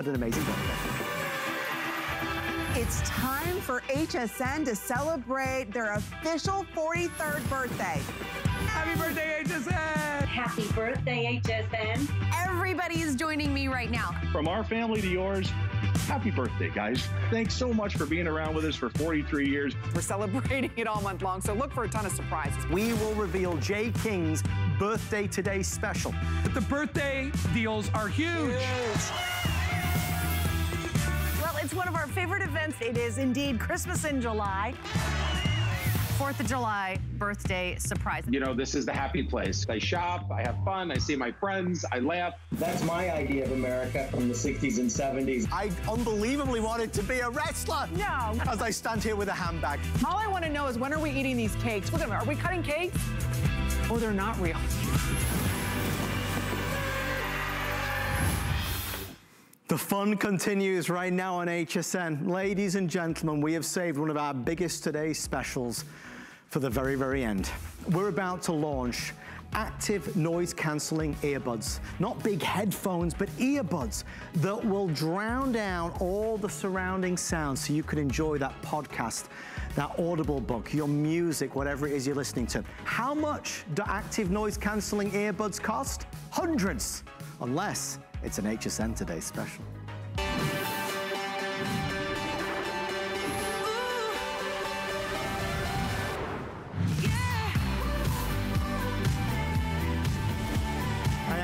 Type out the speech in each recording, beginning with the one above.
at an amazing birthday. It's time for HSN to celebrate their official 43rd birthday. Happy birthday, HSN! Happy birthday, HSN. Everybody is joining me right now. From our family to yours, happy birthday, guys. Thanks so much for being around with us for 43 years. We're celebrating it all month long, so look for a ton of surprises. We will reveal Jay King's birthday today special. But the birthday deals are huge. huge. It's one of our favorite events. It is indeed Christmas in July. 4th of July birthday surprise. You know, this is the happy place. I shop, I have fun, I see my friends, I laugh. That's my idea of America from the 60s and 70s. I unbelievably wanted to be a wrestler. No. As I stand here with a handbag. All I want to know is when are we eating these cakes? Look at them. Are we cutting cakes? Oh, they're not real. The fun continues right now on HSN. Ladies and gentlemen, we have saved one of our biggest today specials for the very, very end. We're about to launch active noise cancelling earbuds. Not big headphones, but earbuds that will drown down all the surrounding sounds so you can enjoy that podcast, that audible book, your music, whatever it is you're listening to. How much do active noise cancelling earbuds cost? Hundreds, unless it's an HSN Today special.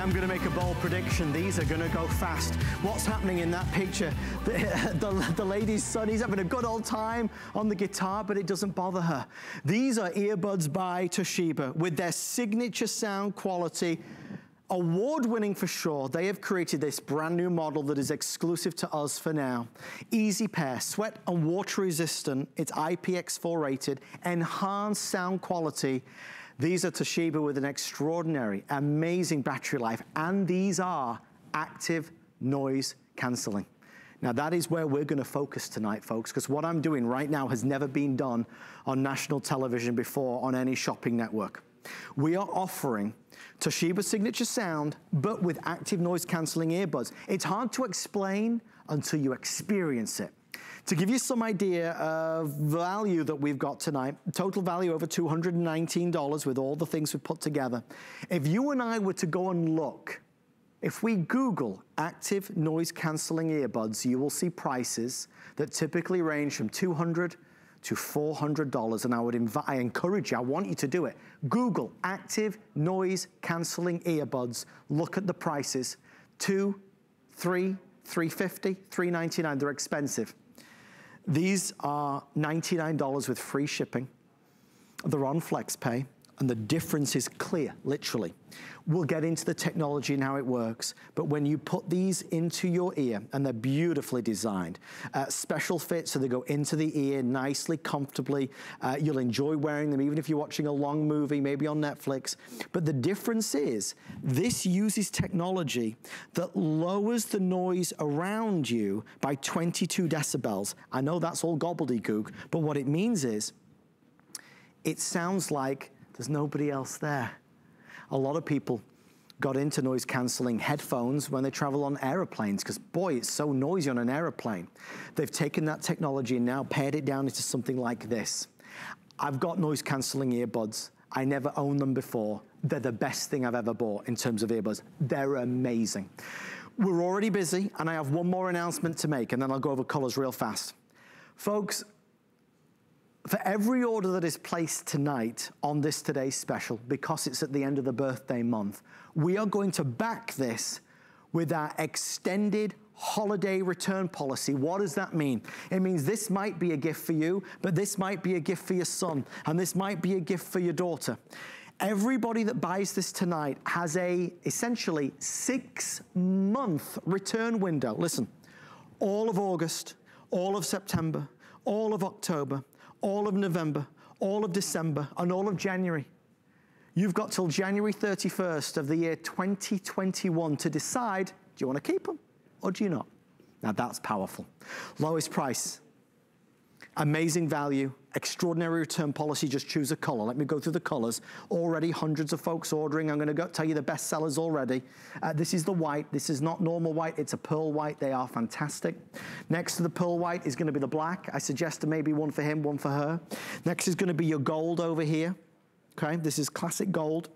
I'm gonna make a bold prediction. These are gonna go fast. What's happening in that picture? The, the, the, lady's son, he's having a good old time on the guitar, but it doesn't bother her. These are earbuds by Toshiba with their signature sound quality Award-winning for sure, they have created this brand new model that is exclusive to us for now. Easy pair, sweat and water resistant, it's IPX4 rated, enhanced sound quality. These are Toshiba with an extraordinary, amazing battery life, and these are active noise cancelling. Now that is where we're gonna focus tonight, folks, because what I'm doing right now has never been done on national television before on any shopping network. We are offering Toshiba Signature Sound, but with active noise cancelling earbuds. It's hard to explain until you experience it. To give you some idea of value that we've got tonight, total value over $219 with all the things we've put together. If you and I were to go and look, if we Google active noise cancelling earbuds, you will see prices that typically range from 200 to $400. And I would invite, I encourage you, I want you to do it. Google active noise canceling earbuds. Look at the prices. Two, three, 350, 399. They're expensive. These are $99 with free shipping. They're on FlexPay and the difference is clear, literally. We'll get into the technology and how it works, but when you put these into your ear, and they're beautifully designed, uh, special fit so they go into the ear nicely, comfortably. Uh, you'll enjoy wearing them even if you're watching a long movie, maybe on Netflix. But the difference is, this uses technology that lowers the noise around you by 22 decibels. I know that's all gobbledygook, but what it means is, it sounds like there's nobody else there. A lot of people got into noise cancelling headphones when they travel on aeroplanes because boy, it's so noisy on an aeroplane. They've taken that technology and now pared it down into something like this. I've got noise cancelling earbuds. I never owned them before. They're the best thing I've ever bought in terms of earbuds. They're amazing. We're already busy and I have one more announcement to make and then I'll go over colors real fast. Folks, for every order that is placed tonight on this today's special, because it's at the end of the birthday month, we are going to back this with our extended holiday return policy. What does that mean? It means this might be a gift for you, but this might be a gift for your son, and this might be a gift for your daughter. Everybody that buys this tonight has a essentially six month return window. Listen, all of August, all of September, all of October, all of November, all of December, and all of January. You've got till January 31st of the year 2021 to decide, do you want to keep them or do you not? Now that's powerful. Lowest price Amazing value, extraordinary return policy, just choose a color. Let me go through the colors. Already hundreds of folks ordering. I'm gonna go tell you the best sellers already. Uh, this is the white. This is not normal white, it's a pearl white. They are fantastic. Next to the pearl white is gonna be the black. I suggest maybe one for him, one for her. Next is gonna be your gold over here. Okay, this is classic gold.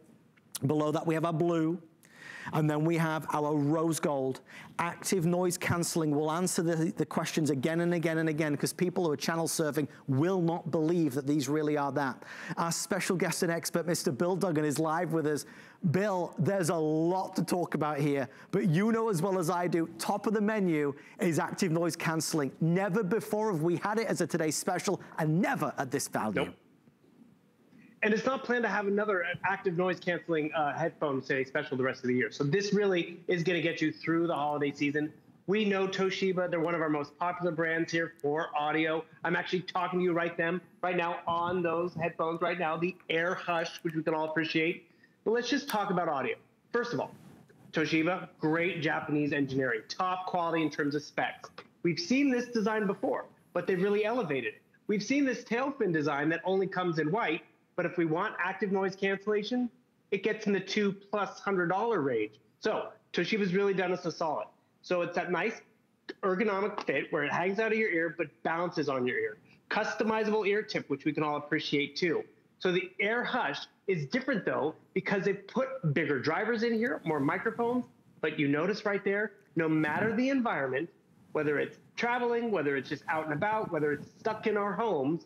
Below that we have our blue. And then we have our rose gold. Active noise cancelling We'll answer the, the questions again and again and again because people who are channel surfing will not believe that these really are that. Our special guest and expert, Mr. Bill Duggan, is live with us. Bill, there's a lot to talk about here, but you know as well as I do, top of the menu is active noise cancelling. Never before have we had it as a today's special and never at this value. Nope and it's not planned to have another active noise canceling uh, headphone today special the rest of the year. So this really is going to get you through the holiday season. We know Toshiba; they're one of our most popular brands here for audio. I'm actually talking to you right them right now on those headphones right now, the Air Hush, which we can all appreciate. But let's just talk about audio. First of all, Toshiba, great Japanese engineering, top quality in terms of specs. We've seen this design before, but they've really elevated it. We've seen this tail fin design that only comes in white, but if we want active noise cancellation, it gets in the two plus hundred dollar range. So Toshiba's really done us a solid. So it's that nice ergonomic fit where it hangs out of your ear but bounces on your ear. Customizable ear tip, which we can all appreciate too. So the Air Hush is different though because they put bigger drivers in here, more microphones. But you notice right there, no matter the environment, whether it's traveling, whether it's just out and about, whether it's stuck in our homes,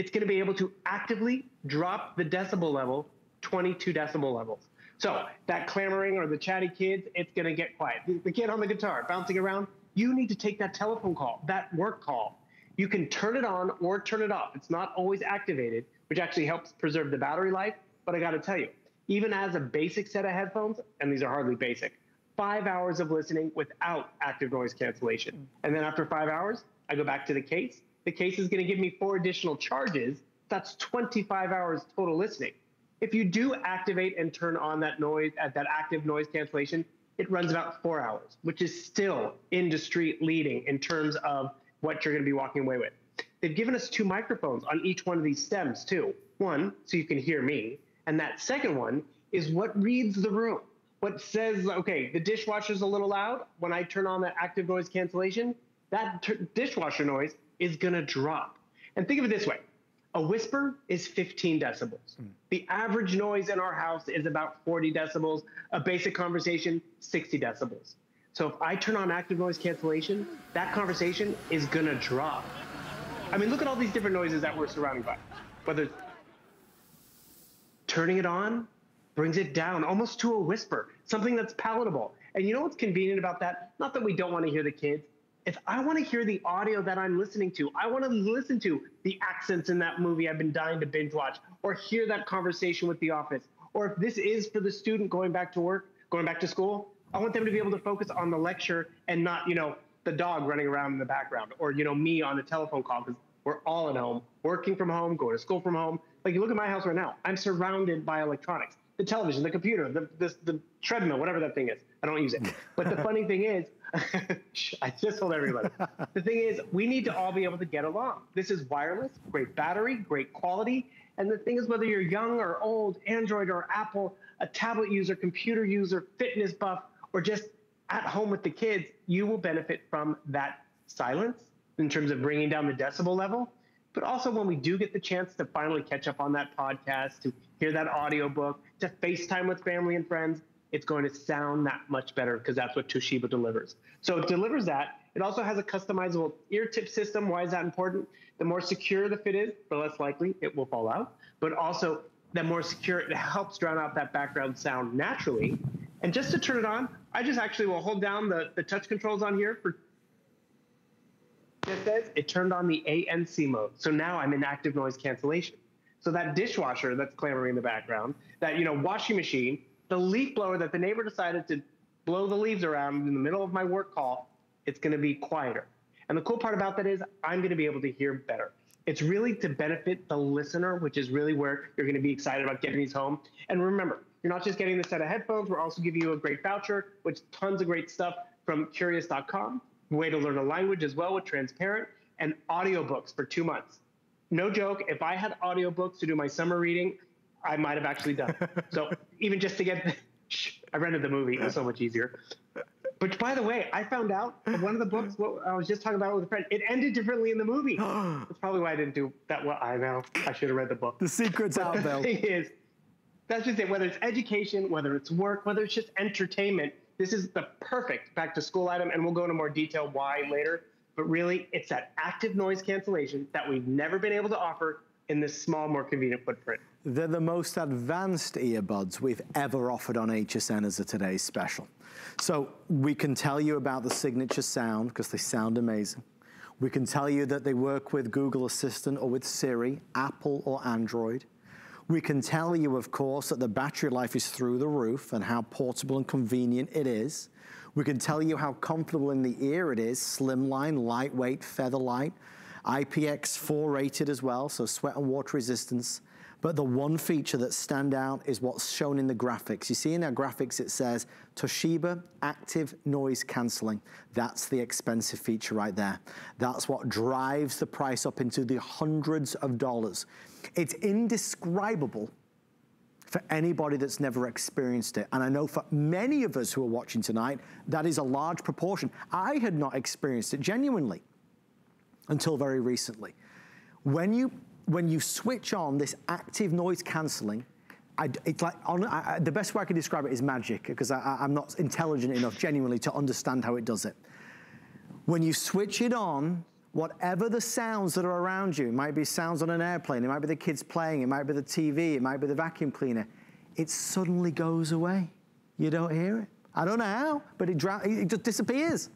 it's going to be able to actively drop the decibel level 22 decibel levels. So that clamoring or the chatty kids, it's going to get quiet. The, the kid on the guitar bouncing around, you need to take that telephone call, that work call. You can turn it on or turn it off. It's not always activated, which actually helps preserve the battery life. But I got to tell you, even as a basic set of headphones, and these are hardly basic, five hours of listening without active noise cancellation. And then after five hours, I go back to the case the case is going to give me four additional charges. That's 25 hours total listening. If you do activate and turn on that noise at that active noise cancellation, it runs about four hours, which is still industry leading in terms of what you're going to be walking away with. They've given us two microphones on each one of these stems too. One, so you can hear me, and that second one is what reads the room. What says, okay, the dishwasher's a little loud. When I turn on that active noise cancellation, that dishwasher noise is going to drop. And think of it this way a whisper is 15 decibels. Mm. The average noise in our house is about 40 decibels. A basic conversation, 60 decibels. So if I turn on active noise cancellation, that conversation is going to drop. I mean, look at all these different noises that we're surrounded by. Whether turning it on brings it down almost to a whisper, something that's palatable. And you know what's convenient about that? Not that we don't want to hear the kids, if I want to hear the audio that I'm listening to, I want to listen to the accents in that movie I've been dying to binge watch, or hear that conversation with the office, or if this is for the student going back to work, going back to school, I want them to be able to focus on the lecture and not, you know, the dog running around in the background, or you know, me on a telephone call because we're all at home, working from home, going to school from home. Like you look at my house right now, I'm surrounded by electronics the television, the computer, the, the, the treadmill, whatever that thing is. I don't use it. But the funny thing is, I just told everybody. the thing is, we need to all be able to get along. This is wireless, great battery, great quality. And the thing is, whether you're young or old, Android or Apple, a tablet user, computer user, fitness buff, or just at home with the kids, you will benefit from that silence in terms of bringing down the decibel level. But also, when we do get the chance to finally catch up on that podcast, to hear that audiobook, to FaceTime with family and friends, it's going to sound that much better because that's what Toshiba delivers. So it delivers that. It also has a customizable ear tip system. Why is that important? The more secure the fit is, the less likely it will fall out. But also, the more secure it helps drown out that background sound naturally. And just to turn it on, I just actually will hold down the, the touch controls on here for it says it turned on the ANC mode. So now I'm in active noise cancellation. So that dishwasher that's clamoring in the background, that you know washing machine, the leaf blower that the neighbor decided to blow the leaves around in the middle of my work call, it's going to be quieter. And the cool part about that is I'm going to be able to hear better. It's really to benefit the listener, which is really where you're going to be excited about getting these home. And remember, you're not just getting the set of headphones, we're also giving you a great voucher, which tons of great stuff from curious.com. Way to learn a language as well with transparent and audiobooks for two months. No joke. If I had audiobooks to do my summer reading, I might have actually done it. so even just to get, I rented the movie. It was so much easier. But by the way, I found out one of the books. What I was just talking about with a friend. It ended differently in the movie. That's probably why I didn't do that well. I know. I should have read the book. The secret's but out, the Bill. Thing is, that's just it. Whether it's education, whether it's work, whether it's just entertainment, this is the perfect back to school item, and we'll go into more detail why later. But really, it's that active noise cancellation that we've never been able to offer in this small, more convenient footprint. They're the most advanced earbuds we've ever offered on HSN as a today's special. So we can tell you about the signature sound because they sound amazing. We can tell you that they work with Google Assistant or with Siri, Apple or Android. We can tell you, of course, that the battery life is through the roof and how portable and convenient it is. We can tell you how comfortable in the ear it is, slimline, lightweight, feather light, IPX4 rated as well, so sweat and water resistance. But the one feature that stand out is what's shown in the graphics. You see in our graphics it says Toshiba Active Noise Cancelling. That's the expensive feature right there. That's what drives the price up into the hundreds of dollars. It's indescribable for anybody that's never experienced it. And I know for many of us who are watching tonight, that is a large proportion. I had not experienced it genuinely until very recently. When you when you switch on this active noise cancelling, it's like on, I, the best way I can describe it is magic because I, I'm not intelligent enough genuinely to understand how it does it. When you switch it on, whatever the sounds that are around you, it might be sounds on an airplane, it might be the kids playing, it might be the TV, it might be the vacuum cleaner, it suddenly goes away. You don't hear it. I don't know how, but it, it just disappears.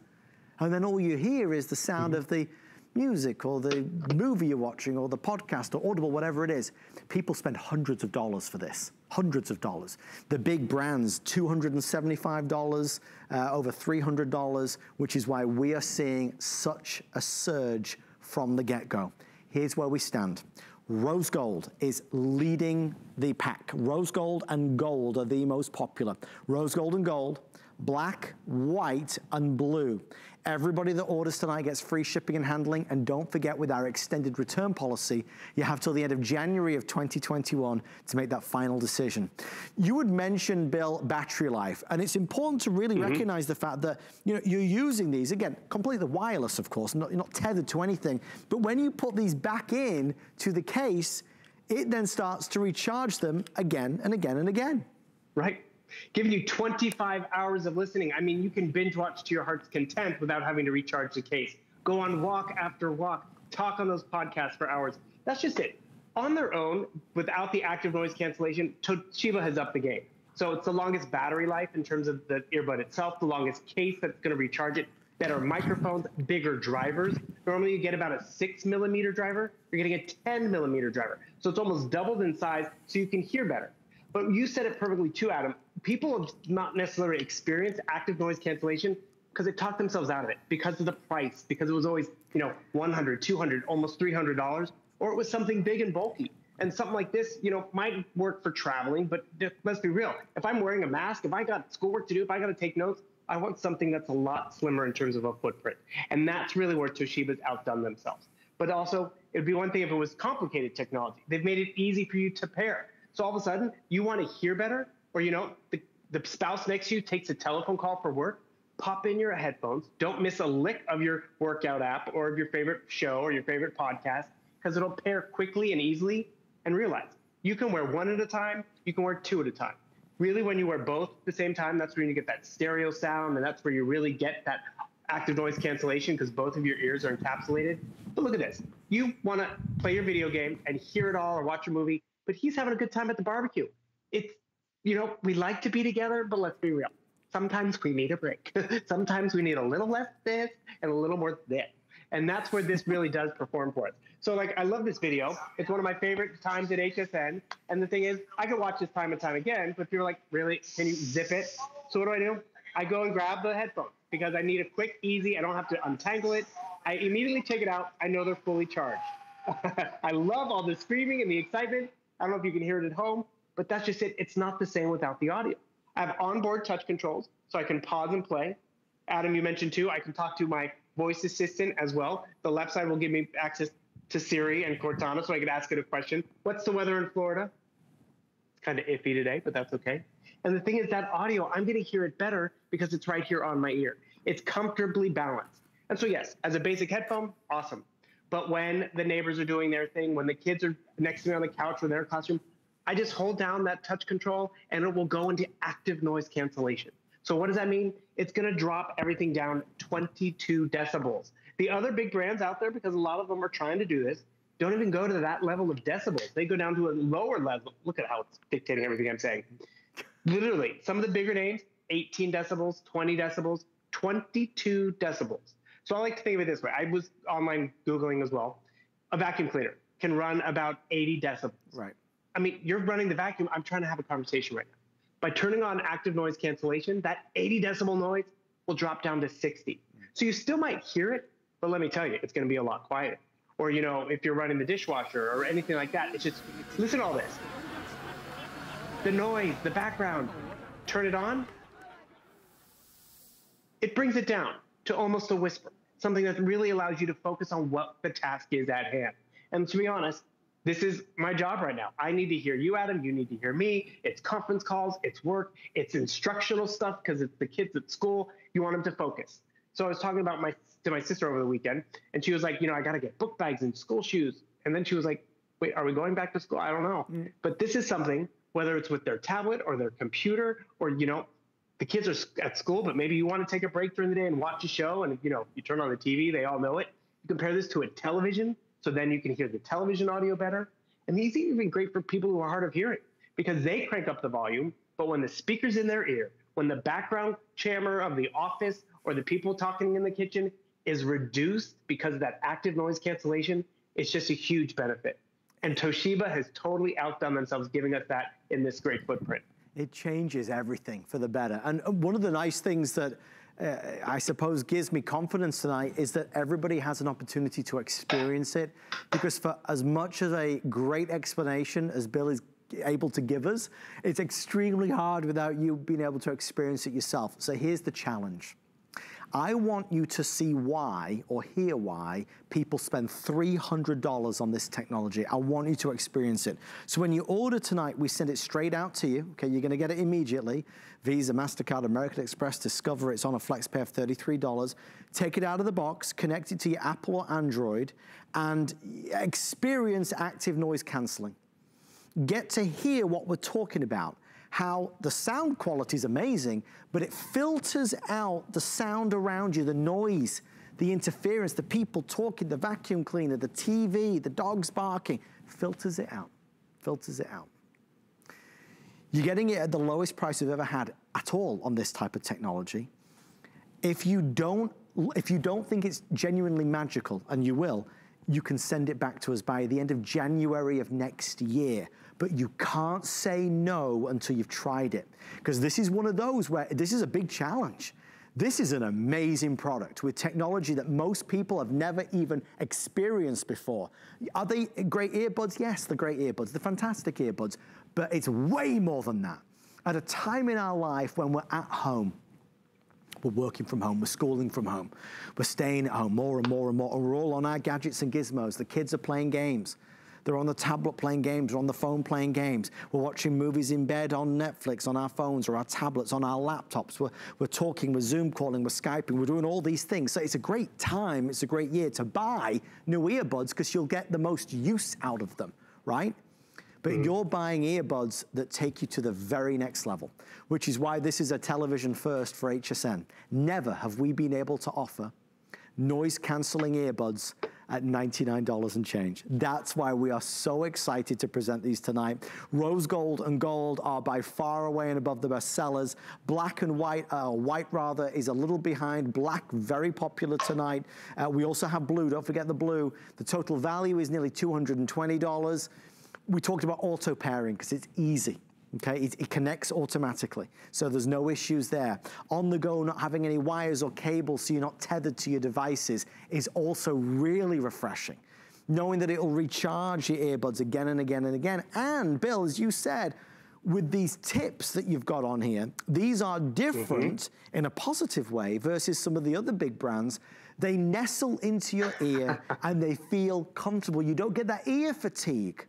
And then all you hear is the sound mm of the music or the movie you're watching or the podcast or Audible, whatever it is. People spend hundreds of dollars for this, hundreds of dollars. The big brands, $275, uh, over $300, which is why we are seeing such a surge from the get-go. Here's where we stand. Rose gold is leading the pack. Rose gold and gold are the most popular. Rose gold and gold, black, white, and blue. Everybody that orders tonight gets free shipping and handling. And don't forget with our extended return policy, you have till the end of January of 2021 to make that final decision. You would mention, Bill, battery life. And it's important to really mm -hmm. recognize the fact that you know, you're using these, again, completely wireless, of course, not, you're not tethered to anything. But when you put these back in to the case, it then starts to recharge them again and again and again. Right giving you 25 hours of listening. I mean, you can binge watch to your heart's content without having to recharge the case. Go on walk after walk, talk on those podcasts for hours. That's just it. On their own, without the active noise cancellation, Toshiba has upped the game. So it's the longest battery life in terms of the earbud itself, the longest case that's going to recharge it, better microphones, bigger drivers. Normally you get about a six millimeter driver, you're getting a 10 millimeter driver. So it's almost doubled in size so you can hear better. But you said it perfectly too, Adam people have not necessarily experienced active noise cancellation because they talked themselves out of it because of the price, because it was always, you know, 100, 200, almost $300, or it was something big and bulky. And something like this, you know, might work for traveling, but let's be real. If I'm wearing a mask, if I got schoolwork to do, if I got to take notes, I want something that's a lot slimmer in terms of a footprint. And that's really where Toshiba's outdone themselves. But also, it'd be one thing if it was complicated technology. They've made it easy for you to pair. So all of a sudden, you want to hear better, or you know the, the spouse next to you takes a telephone call for work pop in your headphones don't miss a lick of your workout app or of your favorite show or your favorite podcast because it'll pair quickly and easily and realize you can wear one at a time you can wear two at a time. Really when you wear both at the same time that's where you get that stereo sound and that's where you really get that active noise cancellation because both of your ears are encapsulated. But look at this. You want to play your video game and hear it all or watch a movie but he's having a good time at the barbecue it's you know, we like to be together, but let's be real. Sometimes we need a break. Sometimes we need a little less this and a little more this. And that's where this really does perform for us. So, like, I love this video. It's one of my favorite times at HSN. And the thing is, I could watch this time and time again, but you're like, really? Can you zip it? So, what do I do? I go and grab the headphones because I need a quick, easy, I don't have to untangle it. I immediately take it out. I know they're fully charged. I love all the screaming and the excitement. I don't know if you can hear it at home, but that's just it. It's not the same without the audio. I have onboard touch controls, so I can pause and play. Adam, you mentioned too, I can talk to my voice assistant as well. The left side will give me access to Siri and Cortana so I could ask it a question. What's the weather in Florida? It's kind of iffy today, but that's okay. And the thing is that audio, I'm going to hear it better because it's right here on my ear. It's comfortably balanced. And so, yes, as a basic headphone, awesome. But when the neighbors are doing their thing, when the kids are next to me on the couch or in their classroom, I just hold down that touch control and it will go into active noise cancellation. So what does that mean? It's going to drop everything down 22 decibels. The other big brands out there, because a lot of them are trying to do this, don't even go to that level of decibels. They go down to a lower level. Look at how it's dictating everything I'm saying. Literally, some of the bigger names, 18 decibels, 20 decibels, 22 decibels. So I like to think of it this way. I was online Googling as well. A vacuum cleaner can run about 80 decibels. Right. I mean, you're running the vacuum. I'm trying to have a conversation right now. By turning on active noise cancellation, that 80 decibel noise will drop down to 60. So you still might hear it, but let me tell you, it's going to be a lot quieter. Or, you know, if you're running the dishwasher or anything like that, it's just, listen to all this. The noise, the background, turn it on. It brings it down to almost a whisper, something that really allows you to focus on what the task is at hand. And to be honest, this is my job right now. I need to hear you, Adam. You need to hear me. It's conference calls, it's work, it's instructional stuff because it's the kids at school. You want them to focus. So I was talking about my to my sister over the weekend, and she was like, you know, I got to get book bags and school shoes. And then she was like, wait, are we going back to school? I don't know. Mm. But this is something, whether it's with their tablet or their computer, or you know, the kids are at school, but maybe you want to take a break during the day and watch a show, and you know, you turn on the TV, they all know it. You compare this to a television, so then you can hear the television audio better. And these are even great for people who are hard of hearing because they crank up the volume, but when the speaker's in their ear, when the background chamber of the office or the people talking in the kitchen is reduced because of that active noise cancellation, it's just a huge benefit. And Toshiba has totally outdone themselves giving us that in this great footprint. It changes everything for the better. And uh, one of the nice things that uh, I suppose gives me confidence tonight is that everybody has an opportunity to experience it because for as much as a great explanation as Bill is able to give us, it's extremely hard without you being able to experience it yourself. So here's the challenge. I want you to see why or hear why people spend $300 on this technology. I want you to experience it. So when you order tonight, we send it straight out to you. Okay, you're gonna get it immediately. Visa, MasterCard, American Express, Discover, it's on a FlexPay of $33. Take it out of the box, connect it to your Apple or Android, and experience active noise canceling. Get to hear what we're talking about how the sound quality is amazing, but it filters out the sound around you, the noise, the interference, the people talking, the vacuum cleaner, the TV, the dogs barking, filters it out, filters it out. You're getting it at the lowest price we've ever had at all on this type of technology. If you don't, if you don't think it's genuinely magical, and you will, you can send it back to us by the end of January of next year but you can't say no until you've tried it. Because this is one of those where this is a big challenge. This is an amazing product with technology that most people have never even experienced before. Are they great earbuds? Yes, they're great earbuds. They're fantastic earbuds, but it's way more than that. At a time in our life when we're at home, we're working from home, we're schooling from home, we're staying at home more and more and more, and we're all on our gadgets and gizmos. The kids are playing games. They're on the tablet playing games, or on the phone playing games. We're watching movies in bed on Netflix, on our phones, or our tablets, on our laptops. We're, we're talking, we're Zoom calling, we're Skyping, we're doing all these things. So it's a great time, it's a great year to buy new earbuds because you'll get the most use out of them, right? but mm. you're buying earbuds that take you to the very next level, which is why this is a television first for HSN. Never have we been able to offer noise canceling earbuds at $99 and change. That's why we are so excited to present these tonight. Rose gold and gold are by far away and above the best sellers. Black and white, uh, white rather, is a little behind. Black, very popular tonight. Uh, we also have blue, don't forget the blue. The total value is nearly $220. We talked about auto pairing because it's easy okay? It, it, connects automatically, so there's no issues there. On the go, not having any wires or cables so you're not tethered to your devices is also really refreshing. Knowing that it'll recharge your earbuds again and again and again. And Bill, as you said, with these tips that you've got on here, these are different mm -hmm. in a positive way versus some of the other big brands They nestle into your ear and they feel comfortable. You don't get that ear fatigue.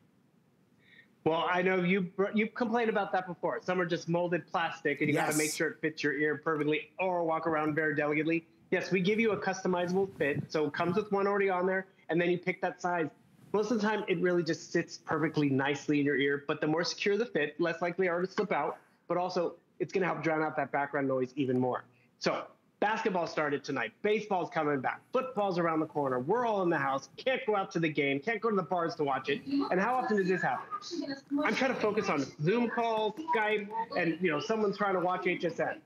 Well, I know you you complained about that before. Some are just molded plastic, and you yes. got to make sure it fits your ear perfectly, or walk around very delicately. Yes, we give you a customizable fit, so it comes with one already on there, and then you pick that size. Most of the time, it really just sits perfectly nicely in your ear. But the more secure the fit, less likely are to slip out. But also, it's going to help drown out that background noise even more. So Basketball started tonight. Baseball's coming back. Football's around the corner. We're all in the house. Can't go out to the game. Can't go to the bars to watch it. And how often does this happen? I'm trying to focus on Zoom calls, Skype, and you know someone's trying to watch HSN.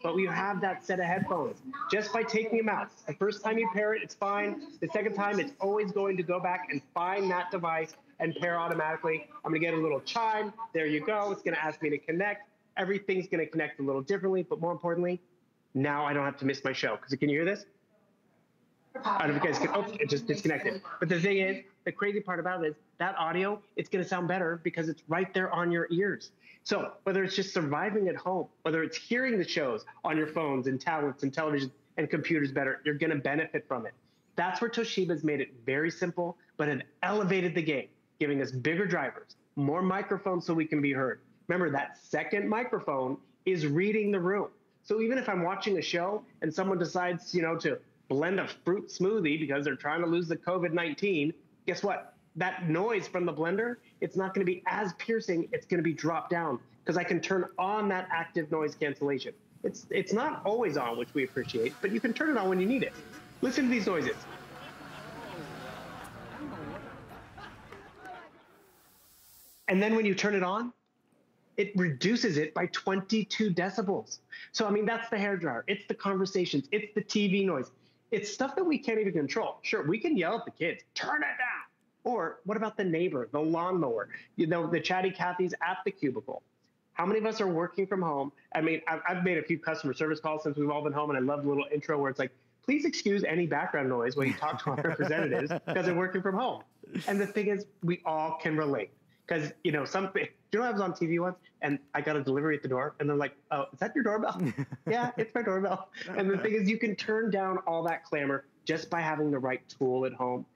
But we have that set of headphones just by taking them out. The first time you pair it, it's fine. The second time, it's always going to go back and find that device and pair automatically. I'm going to get a little chime. There you go. It's going to ask me to connect. Everything's going to connect a little differently, but more importantly, now I don't have to miss my show. Because can you hear this? I don't know if you guys can. Oh, it just disconnected. But the thing is, the crazy part about it is that audio, it's going to sound better because it's right there on your ears. So whether it's just surviving at home, whether it's hearing the shows on your phones and tablets and televisions and computers better, you're going to benefit from it. That's where Toshiba's made it very simple, but it elevated the game, giving us bigger drivers, more microphones so we can be heard. Remember, that second microphone is reading the room. So even if I'm watching a show and someone decides, you know, to blend a fruit smoothie because they're trying to lose the COVID 19, guess what? That noise from the blender, it's not going to be as piercing. It's going to be dropped down because I can turn on that active noise cancellation. It's, it's not always on, which we appreciate, but you can turn it on when you need it. Listen to these noises. And then when you turn it on, it reduces it by 22 decibels. So, I mean, that's the hair dryer. It's the conversations. It's the TV noise. It's stuff that we can't even control. Sure, we can yell at the kids, turn it down. Or what about the neighbor, the lawnmower, you know, the chatty Cathy's at the cubicle? How many of us are working from home? I mean, I've, I've made a few customer service calls since we've all been home, and I love the little intro where it's like, please excuse any background noise when you talk to our representatives because they're working from home. And the thing is, we all can relate because you know something. You know, I was on TV once and I got a delivery at the door, and they're like, "Oh, is that your doorbell?" yeah, it's my doorbell. And the thing is, you can turn down all that clamor just by having the right tool at home.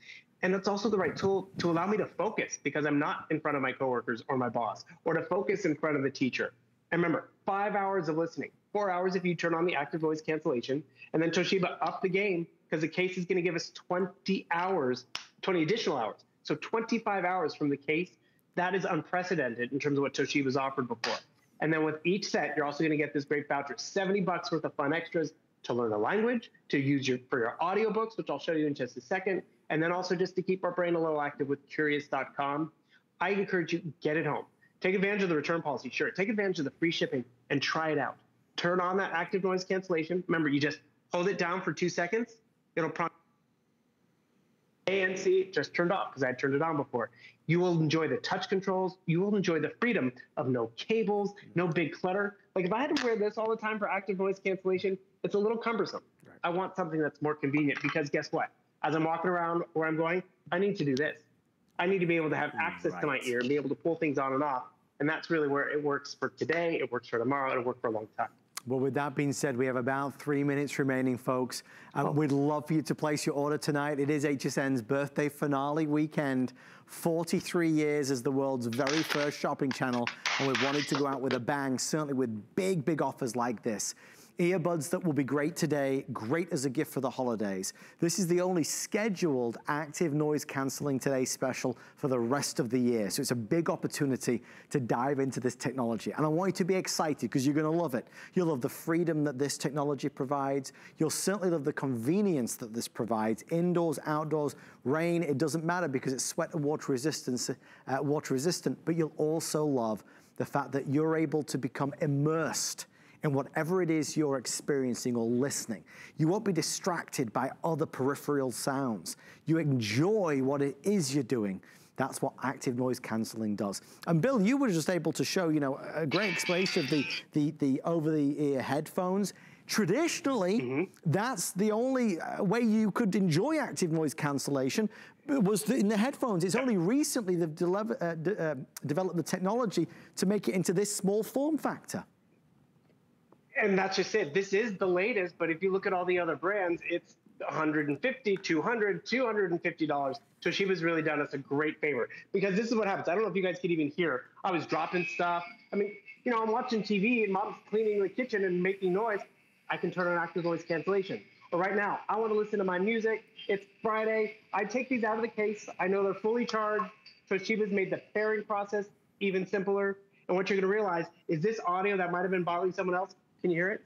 And it's also the right tool to allow me to focus because I'm not in front of my coworkers or my boss, or to focus in front of the teacher. And remember, five hours of listening, four hours if you turn on the active noise cancellation, and then Toshiba up the game because the case is going to give us 20 hours, 20 additional hours. So 25 hours from the case that is unprecedented in terms of what Toshiba's offered before. And then with each set, you're also going to get this great voucher, 70 bucks worth of fun extras to learn a language, to use your for your audiobooks, which I'll show you in just a second, and then also just to keep our brain a little active with curious.com. I encourage you get it home. Take advantage of the return policy, sure. Take advantage of the free shipping and try it out. Turn on that active noise cancellation. Remember, you just hold it down for two seconds. It'll prompt ANC just turned off because I turned it on before. You will enjoy the touch controls. You will enjoy the freedom of no cables, no big clutter. Like if I had to wear this all the time for active noise cancellation, it's a little cumbersome. Right. I want something that's more convenient because guess what? As I'm walking around where I'm going, I need to do this. I need to be able to have access right. to my ear and be able to pull things on and off. And that's really where it works for today. It works for tomorrow. It'll work for a long time. Well, with that being said, we have about three minutes remaining, folks. Um, oh. We'd love for you to place your order tonight. It is HSN's birthday finale weekend. 43 years as the world's very first shopping channel, and we wanted to go out with a bang, certainly with big, big offers like this. Earbuds that will be great today, great as a gift for the holidays. This is the only scheduled active noise canceling today special for the rest of the year. So it's a big opportunity to dive into this technology. And I want you to be excited because you're gonna love it. You'll love the freedom that this technology provides. You'll certainly love the convenience that this provides. Indoors, outdoors, rain, it doesn't matter because it's sweat and water resistant, uh, water resistant, but you'll also love the fact that you're able to become immersed in whatever it is you're experiencing or listening. You won't be distracted by other peripheral sounds. You enjoy what it is you're doing. That's what active noise cancelling does. And Bill, you were just able to show, you know, a great explanation of the, the, the over-the-ear headphones. Traditionally, mm -hmm. that's the only uh, way you could enjoy active noise cancellation was in the headphones. It's only recently they've uh, uh, developed the technology to make it into this small form factor and that's just it. This is the latest, but if you look at all the other brands, it's 150 200 $250. Toshiba's really done us a great favor because this is what happens. I don't know if you guys could even hear. I was dropping stuff. I mean, you know, I'm watching TV and mom's cleaning the kitchen and making noise. I can turn on active noise cancellation. But right now, I want to listen to my music. It's Friday. I take these out of the case. I know they're fully charged. Toshiba's made the pairing process even simpler. And what you're going to realize is this audio that might have been bothering someone else. Can you hear it?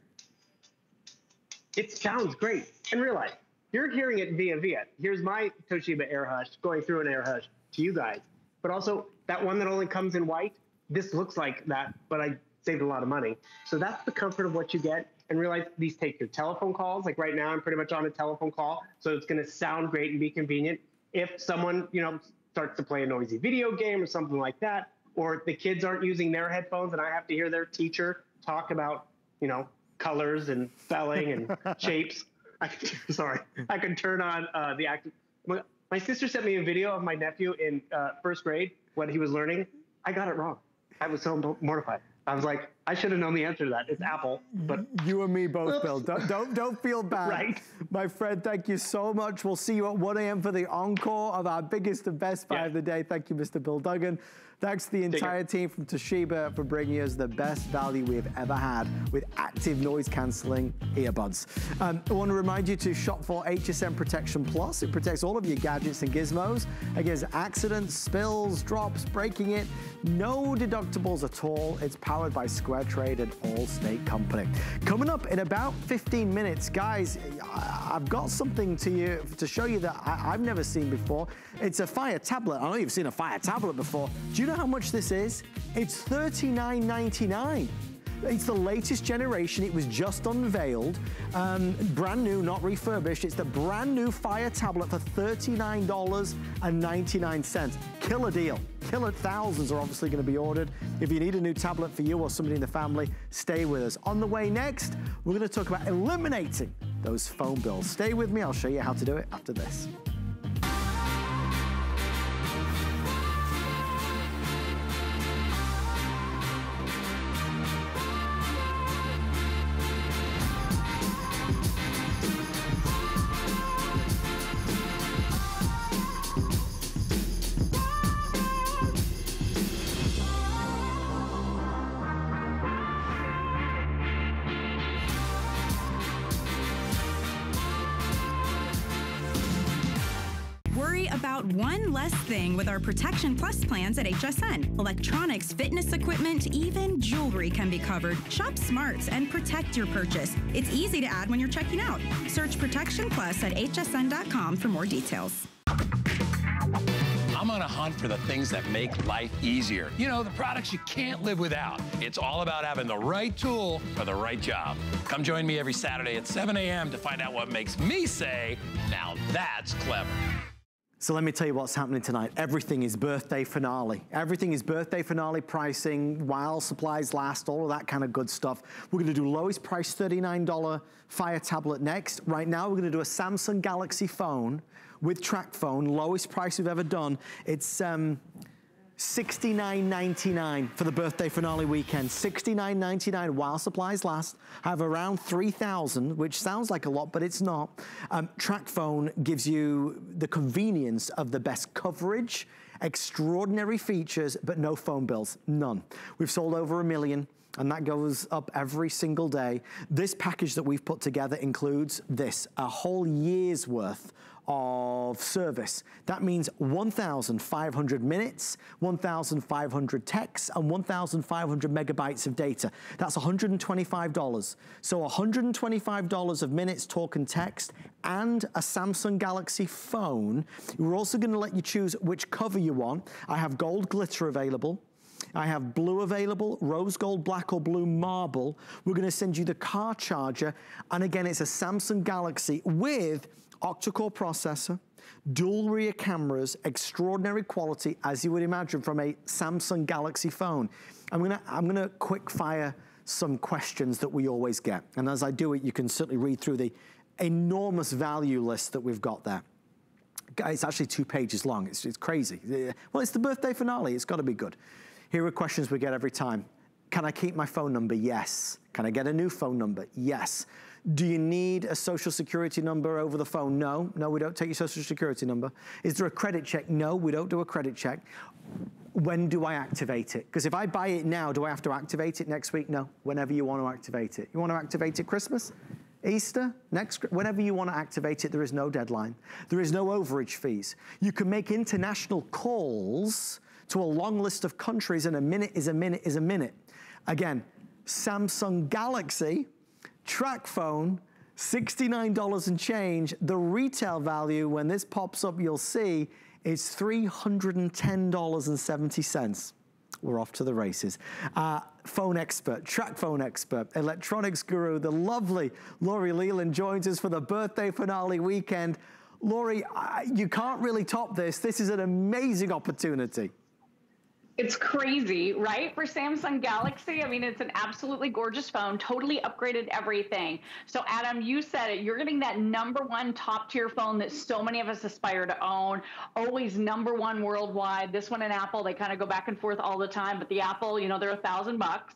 It sounds great. And realize you're hearing it via via. Here's my Toshiba AirHush going through an AirHush to you guys. But also that one that only comes in white, this looks like that, but I saved a lot of money. So that's the comfort of what you get. And realize these take your telephone calls. Like right now, I'm pretty much on a telephone call, so it's going to sound great and be convenient. If someone, you know, starts to play a noisy video game or something like that, or the kids aren't using their headphones and I have to hear their teacher talk about, you know, colors and spelling and shapes. I can, sorry, I can turn on uh, the active. My sister sent me a video of my nephew in uh, first grade when he was learning. I got it wrong. I was so mortified. I was like, I should have known the answer to that. It's Apple, but you and me both, Bill. Don't, don't don't feel bad, right? My friend, thank you so much. We'll see you at 1 a.m. for the encore of our biggest and best buy yeah. of the day. Thank you, Mr. Bill Duggan. Thanks to the entire team from Toshiba for bringing us the best value we have ever had with active noise cancelling earbuds. Um, I want to remind you to shop for HSN Protection Plus. It protects all of your gadgets and gizmos against accidents, spills, drops, breaking it. No deductibles at all. It's powered by SquareTrade and Allstate Company. Coming up in about 15 minutes, guys, I've got something to you to show you that I, have never seen before. It's a Fire tablet. I know you've seen a Fire tablet before. Do you know how much this is? It's $39.99. It's the latest generation. It was just unveiled. Um, brand new, not refurbished. It's the brand new Fire tablet for $39.99. Killer deal. Killer thousands are obviously going to be ordered. If you need a new tablet for you or somebody in the family, stay with us. On the way next, we're going to talk about eliminating those phone bills. Stay with me. I'll show you how to do it after this. With our Protection Plus plans at HSN. Electronics, fitness equipment, even jewelry can be covered. Shop smarts and protect your purchase. It's easy to add when you're checking out. Search Protection Plus at hsn.com for more details. I'm on a hunt for the things that make life easier. You know, the products you can't live without. It's all about having the right tool for the right job. Come join me every Saturday at 7 a.m. to find out what makes me say, now that's clever. So let me tell you what's happening tonight. Everything is birthday finale. Everything is birthday finale pricing while supplies last, all of that kind of good stuff. We're gonna do lowest price $39 Fire tablet next. Right now, we're gonna do a Samsung Galaxy phone with TracFone, lowest price we've ever done. It's, um, $69.99 for the birthday finale weekend. $69.99 while supplies last. Have around 3,000, which sounds like a lot, but it's not. Um, phone gives you the convenience of the best coverage, extraordinary features, but no phone bills, none. We've sold over a million and that goes up every single day. This package that we've put together includes this, a whole year's worth of service. That means 1,500 minutes, 1,500 texts, and 1,500 megabytes of data. That's $125. So $125 of minutes, talk, and text, and a Samsung Galaxy phone. We're also gonna let you choose which cover you want. I have gold glitter available. I have blue available, rose gold, black or blue marble. We're gonna send you the car charger. And again, it's a Samsung Galaxy with octa-core processor, dual rear cameras, extraordinary quality, as you would imagine from a Samsung Galaxy phone. I'm gonna, I'm gonna quick fire some questions that we always get. And as I do it, you can certainly read through the enormous value list that we've got there. It's actually two pages long. It's, it's crazy. Uh, well, it's the birthday finale. It's got to be good. Here are questions we get every time. Can I keep my phone number? Yes. Can I get a new phone number? Yes. Do you need a social security number over the phone? No, no, we don't take your social security number. Is there a credit check? No, we don't do a credit check. When do I activate it? Because if I buy it now, do I have to activate it next week? No, whenever you want to activate it. You want to activate it Christmas? Easter, next, whenever you want to activate it, there is no deadline. There is no overage fees. You can make international calls to a long list of countries and a minute is a minute is a minute. Again, Samsung Galaxy, TracFone, $69 and change. The retail value, when this pops up, you'll see, is $310.70. We're off to the races. Uh, phone expert, TracFone expert, electronics guru, the lovely Laurie Leland joins us for the birthday finale weekend. Lori, you can't really top this. This is an amazing opportunity. It's crazy, right? For Samsung Galaxy, I mean, it's an absolutely gorgeous phone, totally upgraded everything. So, Adam, you said it. You're getting that number one top tier phone that so many of us aspire to own, always number one worldwide. This one and Apple, they kind of go back and forth all the time, but the Apple, you know, they're a thousand bucks.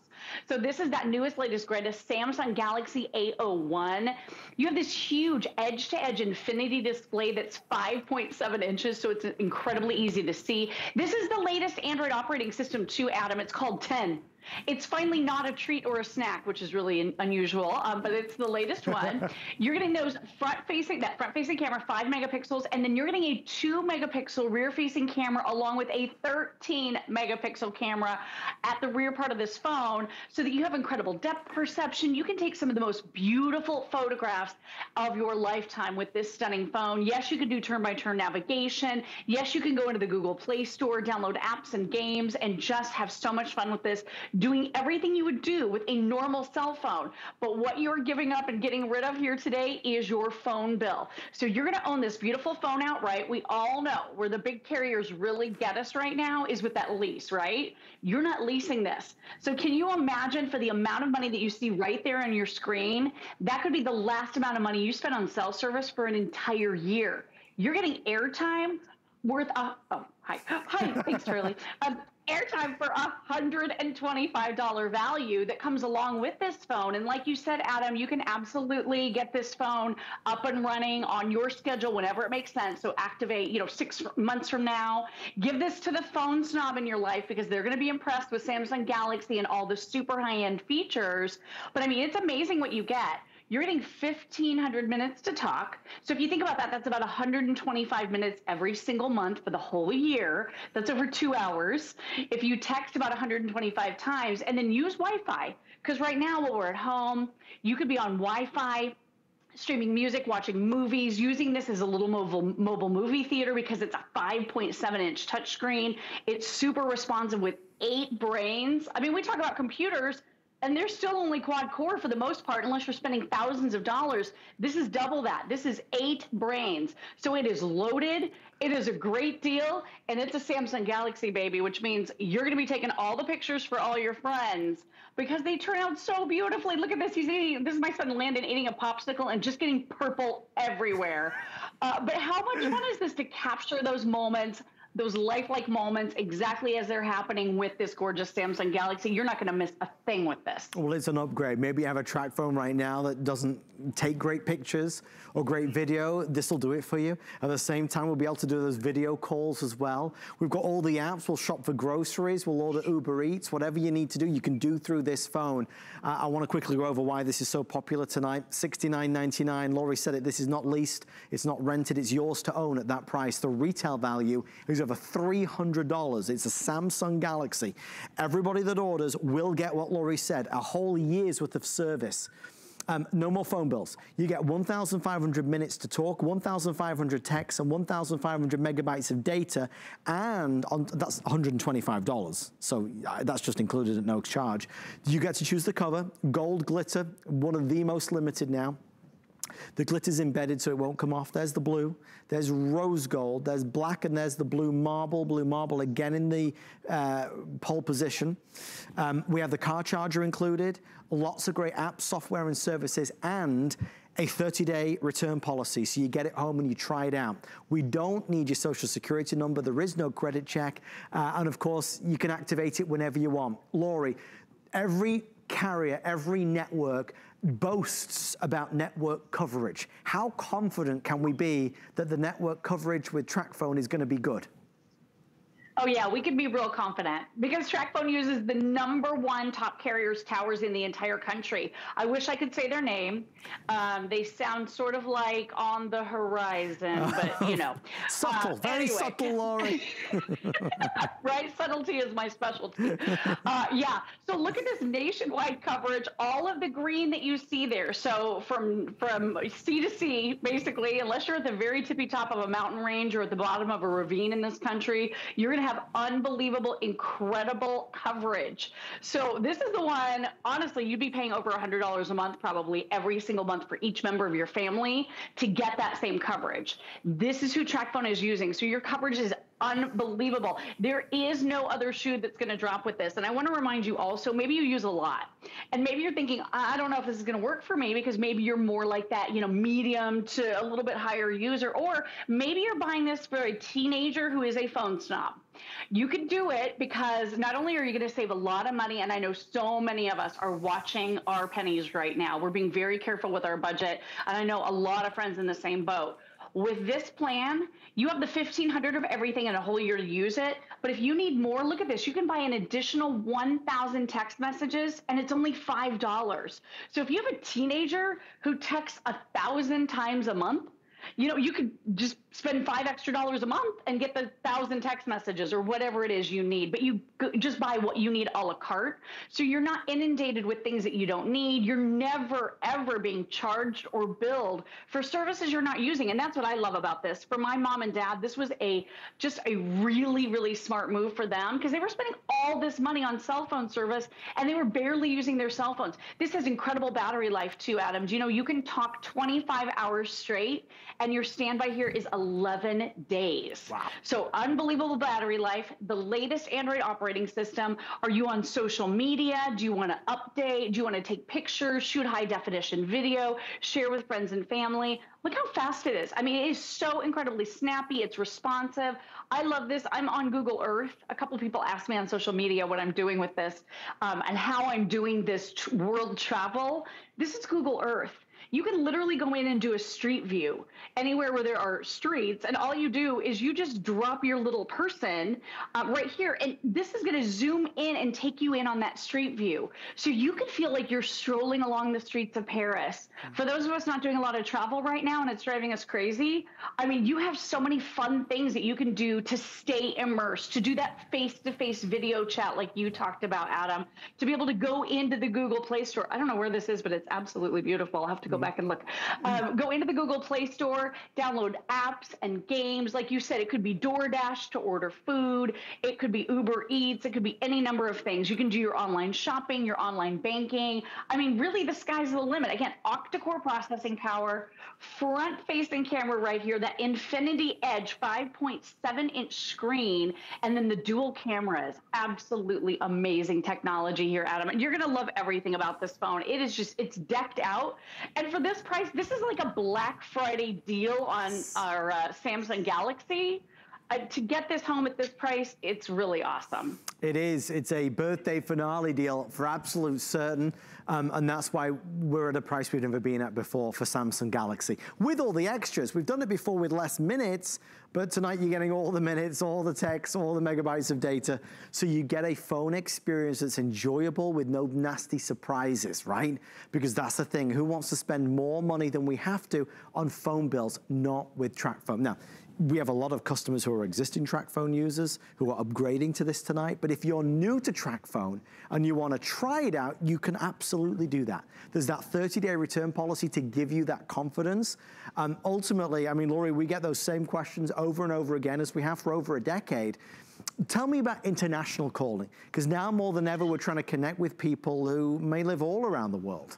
So this is that newest, latest, greatest Samsung Galaxy A01. You have this huge edge-to-edge infinity display that's 5.7 inches, so it's incredibly easy to see. This is the latest Android operating system too, Adam. It's called 10. It's finally not a treat or a snack, which is really unusual, um, but it's the latest one. you're getting those front facing, that front facing camera, five megapixels, and then you're getting a two megapixel rear facing camera along with a 13 megapixel camera at the rear part of this phone so that you have incredible depth perception. You can take some of the most beautiful photographs of your lifetime with this stunning phone. Yes, you can do turn by turn navigation. Yes, you can go into the Google Play Store, download apps and games, and just have so much fun with this doing everything you would do with a normal cell phone. But what you're giving up and getting rid of here today is your phone bill. So you're going to own this beautiful phone outright. We all know where the big carriers really get us right now is with that lease, right? You're not leasing this. So can you imagine for the amount of money that you see right there on your screen, that could be the last amount of money you spend on cell service for an entire year. You're getting airtime worth a, oh, hi. Hi, thanks, Charlie. Um, airtime for a $125 value that comes along with this phone. And like you said, Adam, you can absolutely get this phone up and running on your schedule whenever it makes sense. So activate, you know, six months from now. Give this to the phone snob in your life because they're going to be impressed with Samsung Galaxy and all the super high end features. But I mean, it's amazing what you get you're getting 1500 minutes to talk. So if you think about that, that's about 125 minutes every single month for the whole year. That's over two hours. If you text about 125 times and then use Wi Fi, because right now while we're at home, you could be on Wi Fi streaming music, watching movies, using this as a little mobile mobile movie theater because it's a 5.7 inch touchscreen. It's super responsive with eight brains. I mean, we talk about computers and they're still only quad core for the most part, unless you're spending thousands of dollars. This is double that. This is eight brains. So it is loaded. It is a great deal. And it's a Samsung Galaxy, baby, which means you're going to be taking all the pictures for all your friends because they turn out so beautifully. Look at this. He's eating, this is my son Landon eating a popsicle and just getting purple everywhere. Uh, but how much fun is this to capture those moments? Those lifelike moments exactly as they're happening with this gorgeous Samsung Galaxy. You're not going to miss a thing with this. Well, it's an upgrade. Maybe you have a TracFone right now that doesn't take great pictures or great video. This will do it for you. At the same time, we'll be able to do those video calls as well. We've got all the apps. We'll shop for groceries. We'll order Uber Eats. Whatever you need to do, you can do through this phone. Uh, I want to quickly go over why this is so popular tonight. $69.99. Laurie said it. This is not leased. It's not rented. It's yours to own at that price. The retail value is over $300. It's a Samsung Galaxy. Everybody that orders will get what Laurie said, a whole year's worth of service. Um, no more phone bills. You get 1,500 minutes to talk, 1,500 texts, and 1,500 megabytes of data, and on, that's $125. So uh, that's just included at no charge. You get to choose the cover, gold glitter, one of the most limited now. The glitter's embedded so it won't come off. There's the blue. There's rose gold. There's black and there's the blue marble. Blue marble again in the uh, pole position. Um, we have the car charger included. Lots of great apps, software and services and a 30-day return policy, so you get it home and you try it out. We don't need your social security number. There is no credit check. Uh, and of course, you can activate it whenever you want. Lori, every carrier, every network boasts about network coverage. How confident can we be that the network coverage with TracFone is going to be good? Oh yeah, we can be real confident because TracFone uses the number one top carriers towers in the entire country. I wish I could say their name. Um, they sound sort of like on the horizon, but you know, subtle, uh, very anyway. subtle, Lori. right, subtlety is my specialty. Uh, yeah. So look at this nationwide coverage. All of the green that you see there. So from from sea to sea, basically, unless you're at the very tippy top of a mountain range or at the bottom of a ravine in this country, you're gonna have unbelievable, incredible coverage. So this is the one, honestly, you'd be paying over $100 a month probably every single month for each member of your family to get that same coverage. This is who TracFone is using. So your coverage is unbelievable. There is no other shoe that's going to drop with this. And I want to remind you also, maybe you use a lot and maybe you're thinking, I don't know if this is going to work for me because maybe you're more like that, you know, medium to a little bit higher user, or maybe you're buying this for a teenager who is a phone snob. You can do it because not only are you going to save a lot of money, and I know so many of us are watching our pennies right now. We're being very careful with our budget. And I know a lot of friends in the same boat. With this plan, you have the 1500 of everything and a whole year to use it. But if you need more, look at this. You can buy an additional 1000 text messages and it's only $5. So if you have a teenager who texts a thousand times a month, you know, you could just spend five extra dollars a month and get the thousand text messages or whatever it is you need. But you just buy what you need a la carte. So you're not inundated with things that you don't need. You're never, ever being charged or billed for services you're not using. And that's what I love about this. For my mom and dad, this was a just a really, really smart move for them because they were spending all this money on cell phone service and they were barely using their cell phones. This has incredible battery life too, Adam. Do you know you can talk 25 hours straight and your standby here is 11 days. Wow. So unbelievable battery life. The latest Android operating system. Are you on social media? Do you want to update? Do you want to take pictures, shoot high definition video, share with friends and family? Look how fast it is. I mean, it is so incredibly snappy. It's responsive. I love this. I'm on Google Earth. A couple people ask me on social media what I'm doing with this um, and how I'm doing this world travel. This is Google Earth you can literally go in and do a street view anywhere where there are streets and all you do is you just drop your little person uh, right here and this is going to zoom in and take you in on that street view. So you can feel like you're strolling along the streets of paris. For those of us not doing a lot of travel right now and it's driving us crazy i mean you have so many fun things that you can do to stay immersed to do that face-to-face video chat like you talked about adam to be able to go into the google play store. I don't know where this is but it's absolutely beautiful. I'll have to go back and look. Um, go into the Google Play Store, download apps and games. Like you said, it could be DoorDash to order food. It could be Uber Eats. It could be any number of things. You can do your online shopping, your online banking. I mean, really, the sky's the limit. Again, octa-core processing power, front-facing camera right here, that Infinity Edge 5.7 inch screen, and then the dual cameras. Absolutely amazing technology here, Adam. And you're going to love everything about this phone. It is just, it's decked out. And and for this price, this is like a Black Friday deal on our uh, Samsung Galaxy. Uh, to get this home at this price, it's really awesome. It is. It's a birthday finale deal for absolute certain. Um, and that's why we're at a price we've never been at before for Samsung Galaxy. With all the extras, we've done it before with less minutes, but tonight you're getting all the minutes, all the text, all the megabytes of data. So you get a phone experience that's enjoyable with no nasty surprises, right? Because that's the thing. Who wants to spend more money than we have to on phone bills? Not with TracFone. Now, we have a lot of customers who are existing TracFone users who are upgrading to this tonight. But if you're new to TracFone and you want to try it out, you can absolutely do that. There's that 30-day return policy to give you that confidence. Um, ultimately, I mean, Lori, we get those same questions over and over again as we have for over a decade. Tell me about international calling, because now more than ever, we're trying to connect with people who may live all around the world.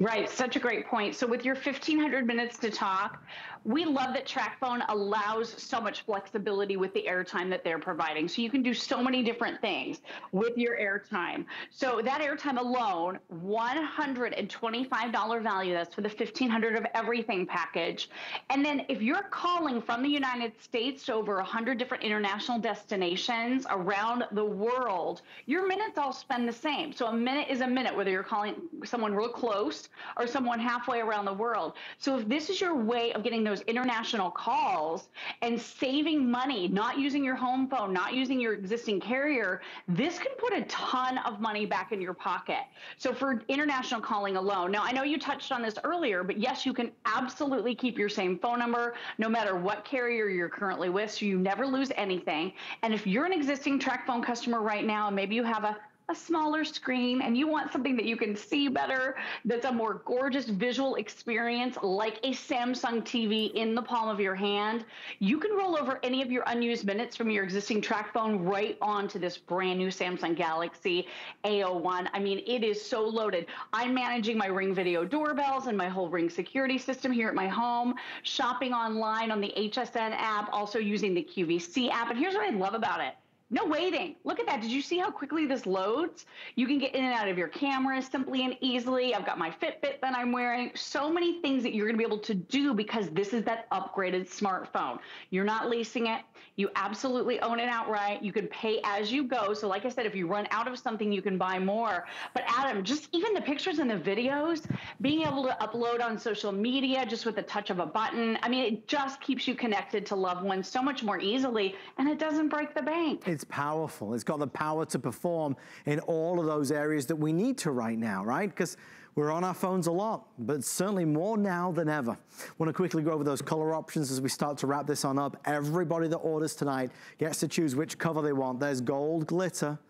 Right, such a great point. So with your 1500 minutes to talk, we love that TracFone allows so much flexibility with the airtime that they're providing. So you can do so many different things with your airtime. So that airtime alone, $125 value. That's for the 1500 of everything package. And then if you're calling from the United States to over 100 different international destinations around the world, your minutes all spend the same. So a minute is a minute, whether you're calling someone real close or someone halfway around the world. So if this is your way of getting those international calls and saving money, not using your home phone, not using your existing carrier, this can put a ton of money back in your pocket. So for international calling alone, now I know you touched on this earlier, but yes, you can absolutely keep your same phone number no matter what carrier you're currently with, so you never lose anything. And if you're an existing TracFone customer right now, and maybe you have a a smaller screen and you want something that you can see better, that's a more gorgeous visual experience like a Samsung TV in the palm of your hand, you can roll over any of your unused minutes from your existing TracFone right onto this brand new Samsung Galaxy A01. I mean, it is so loaded. I'm managing my Ring video doorbells and my whole Ring security system here at my home, shopping online on the HSN app, also using the QVC app. And here's what I love about it no waiting. Look at that. Did you see how quickly this loads? You can get in and out of your camera simply and easily. I've got my Fitbit that I'm wearing. So many things that you're going to be able to do because this is that upgraded smartphone. You're not leasing it. You absolutely own it outright. You can pay as you go. So, like I said, if you run out of something, you can buy more. But, Adam, just even the pictures and the videos, being able to upload on social media just with the touch of a button, I mean, it just keeps you connected to loved ones so much more easily and it doesn't break the bank. It's powerful. It's got the power to perform in all of those areas that we need to right now, right? Because we're on our phones a lot, but certainly more now than ever. Want to quickly go over those color options as we start to wrap this on up. Everybody that orders tonight gets to choose which cover they want. There's gold glitter.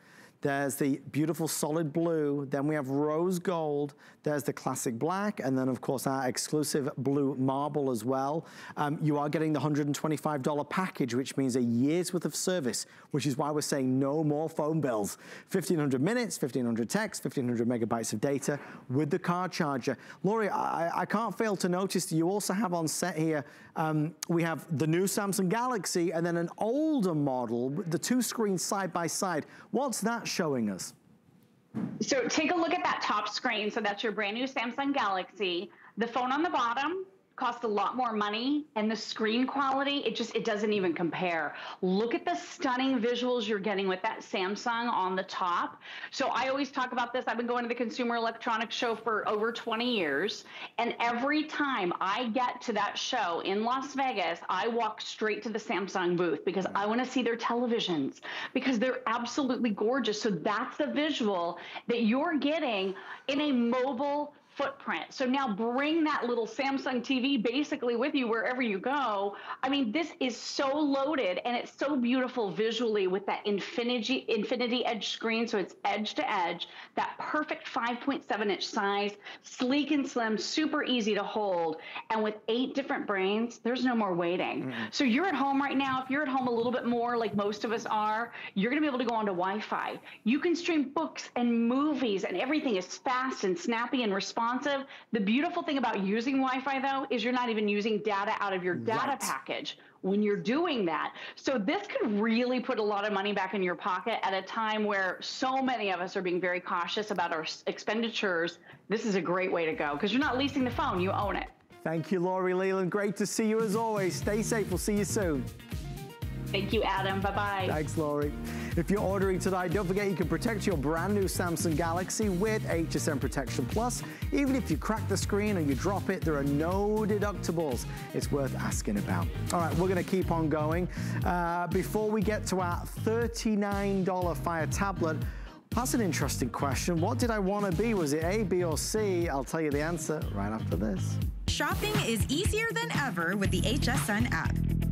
There's the beautiful solid blue. Then we have rose gold. There's the classic black. And then, of course, our exclusive blue marble as well. Um, you are getting the $125 package, which means a year's worth of service, which is why we're saying no more phone bills. 1,500 minutes, 1,500 texts, 1,500 megabytes of data with the car charger. Lori, I, I can't fail to notice that you also have on set here, um, we have the new Samsung Galaxy and then an older model, the two screens side by side. What's that showing us? So take a look at that top screen. So that's your brand new Samsung Galaxy. The phone on the bottom cost a lot more money and the screen quality it just it doesn't even compare. Look at the stunning visuals you're getting with that samsung on the top. So i always talk about this. I've been going to the consumer electronics show for over 20 years and every time i get to that show in las vegas i walk straight to the samsung booth because i want to see their televisions because they're absolutely gorgeous. So that's the visual that you're getting in a mobile footprint. So now bring that little Samsung TV basically with you wherever you go. I mean, this is so loaded and it's so beautiful visually with that infinity infinity edge screen. So it's edge to edge, that perfect 5.7 inch size, sleek and slim, super easy to hold. And with eight different brains, there's no more waiting. Mm-hmm. So you're at home right now. If you're at home a little bit more, like most of us are, you're going to be able to go onto Wi-Fi. You can stream books and movies and everything is fast and snappy and responsive responsive. The beautiful thing about using Wi-Fi though is you're not even using data out of your data right. package when you're doing that. So this could really put a lot of money back in your pocket at a time where so many of us are being very cautious about our expenditures. This is a great way to go because you're not leasing the phone, you own it. Thank you, Laurie Leland. Great to see you as always. Stay safe. We'll see you soon. Thank you, Adam. Bye-bye. Thanks, Lori. If you're ordering tonight, don't forget you can protect your brand new Samsung Galaxy with HSN Protection Plus. Even if you crack the screen or you drop it, there are no deductibles. It's worth asking about. All right, we're going to keep on going. Uh, before we get to our $39 Fire tablet, that's an interesting question. What did I want to be? Was it A, B, or C? I'll tell you the answer right after this. Shopping is easier than ever with the HSN app.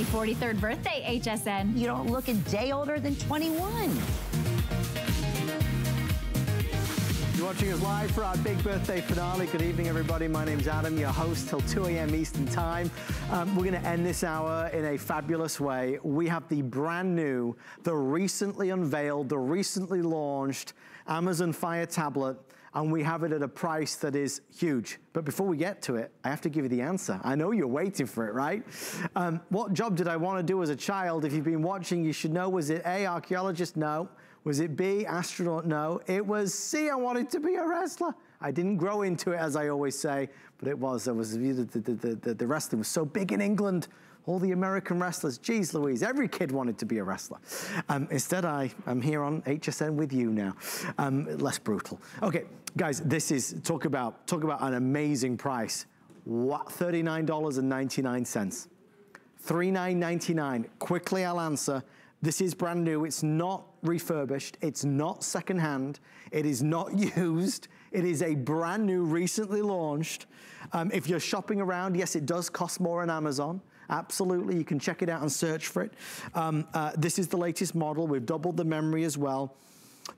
Happy 43rd birthday, HSN. You don't look a day older than 21. You're watching us live for our big birthday finale. Good evening, everybody. My name's Adam, your host till 2 a.m. Eastern Time. Um, we're going to end this hour in a fabulous way. We have the brand new, the recently unveiled, the recently launched Amazon Fire tablet and we have it at a price that is huge. But before we get to it, I have to give you the answer. I know you're waiting for it, right? Um, what job did I want to do as a child? If you've been watching, you should know. Was it A, archaeologist? No. Was it B, astronaut? No. It was C, I wanted to be a wrestler. I didn't grow into it, as I always say, but it was. There was the, the, the, the, wrestling was so big in England all the American wrestlers. Geez Louise, every kid wanted to be a wrestler. Um, instead, I am here on HSN with you now. Um, less brutal. Okay, guys, this is, talk about, talk about an amazing price. What, $39.99. $39.99. Quickly, I'll answer. This is brand new. It's not refurbished. It's not secondhand. It is not used. It is a brand new, recently launched. Um, if you're shopping around, yes, it does cost more on Amazon. Absolutely, you can check it out and search for it. Um, uh, this is the latest model. We've doubled the memory as well.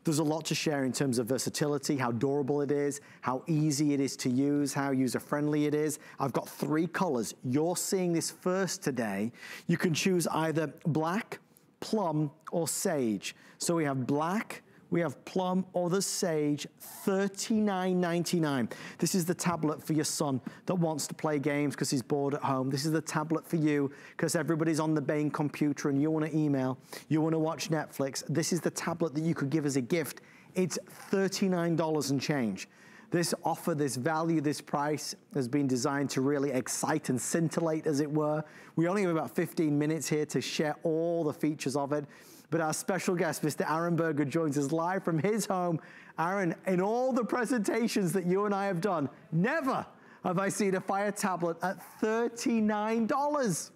There's a lot to share in terms of versatility, how durable it is, how easy it is to use, how user-friendly it is. I've got three colors. You're seeing this first today. You can choose either black, plum, or sage. So we have black, we have plum or the sage, $39.99. This is the tablet for your son that wants to play games because he's bored at home. This is the tablet for you because everybody's on the Bain computer and you want to email, you want to watch Netflix. This is the tablet that you could give as a gift. It's $39 and change. This offer, this value, this price has been designed to really excite and scintillate, as it were. We only have about 15 minutes here to share all the features of it. But our special guest, Mr. Aaron Berger, joins us live from his home. Aaron, in all the presentations that you and I have done, never have I seen a Fire tablet at $39.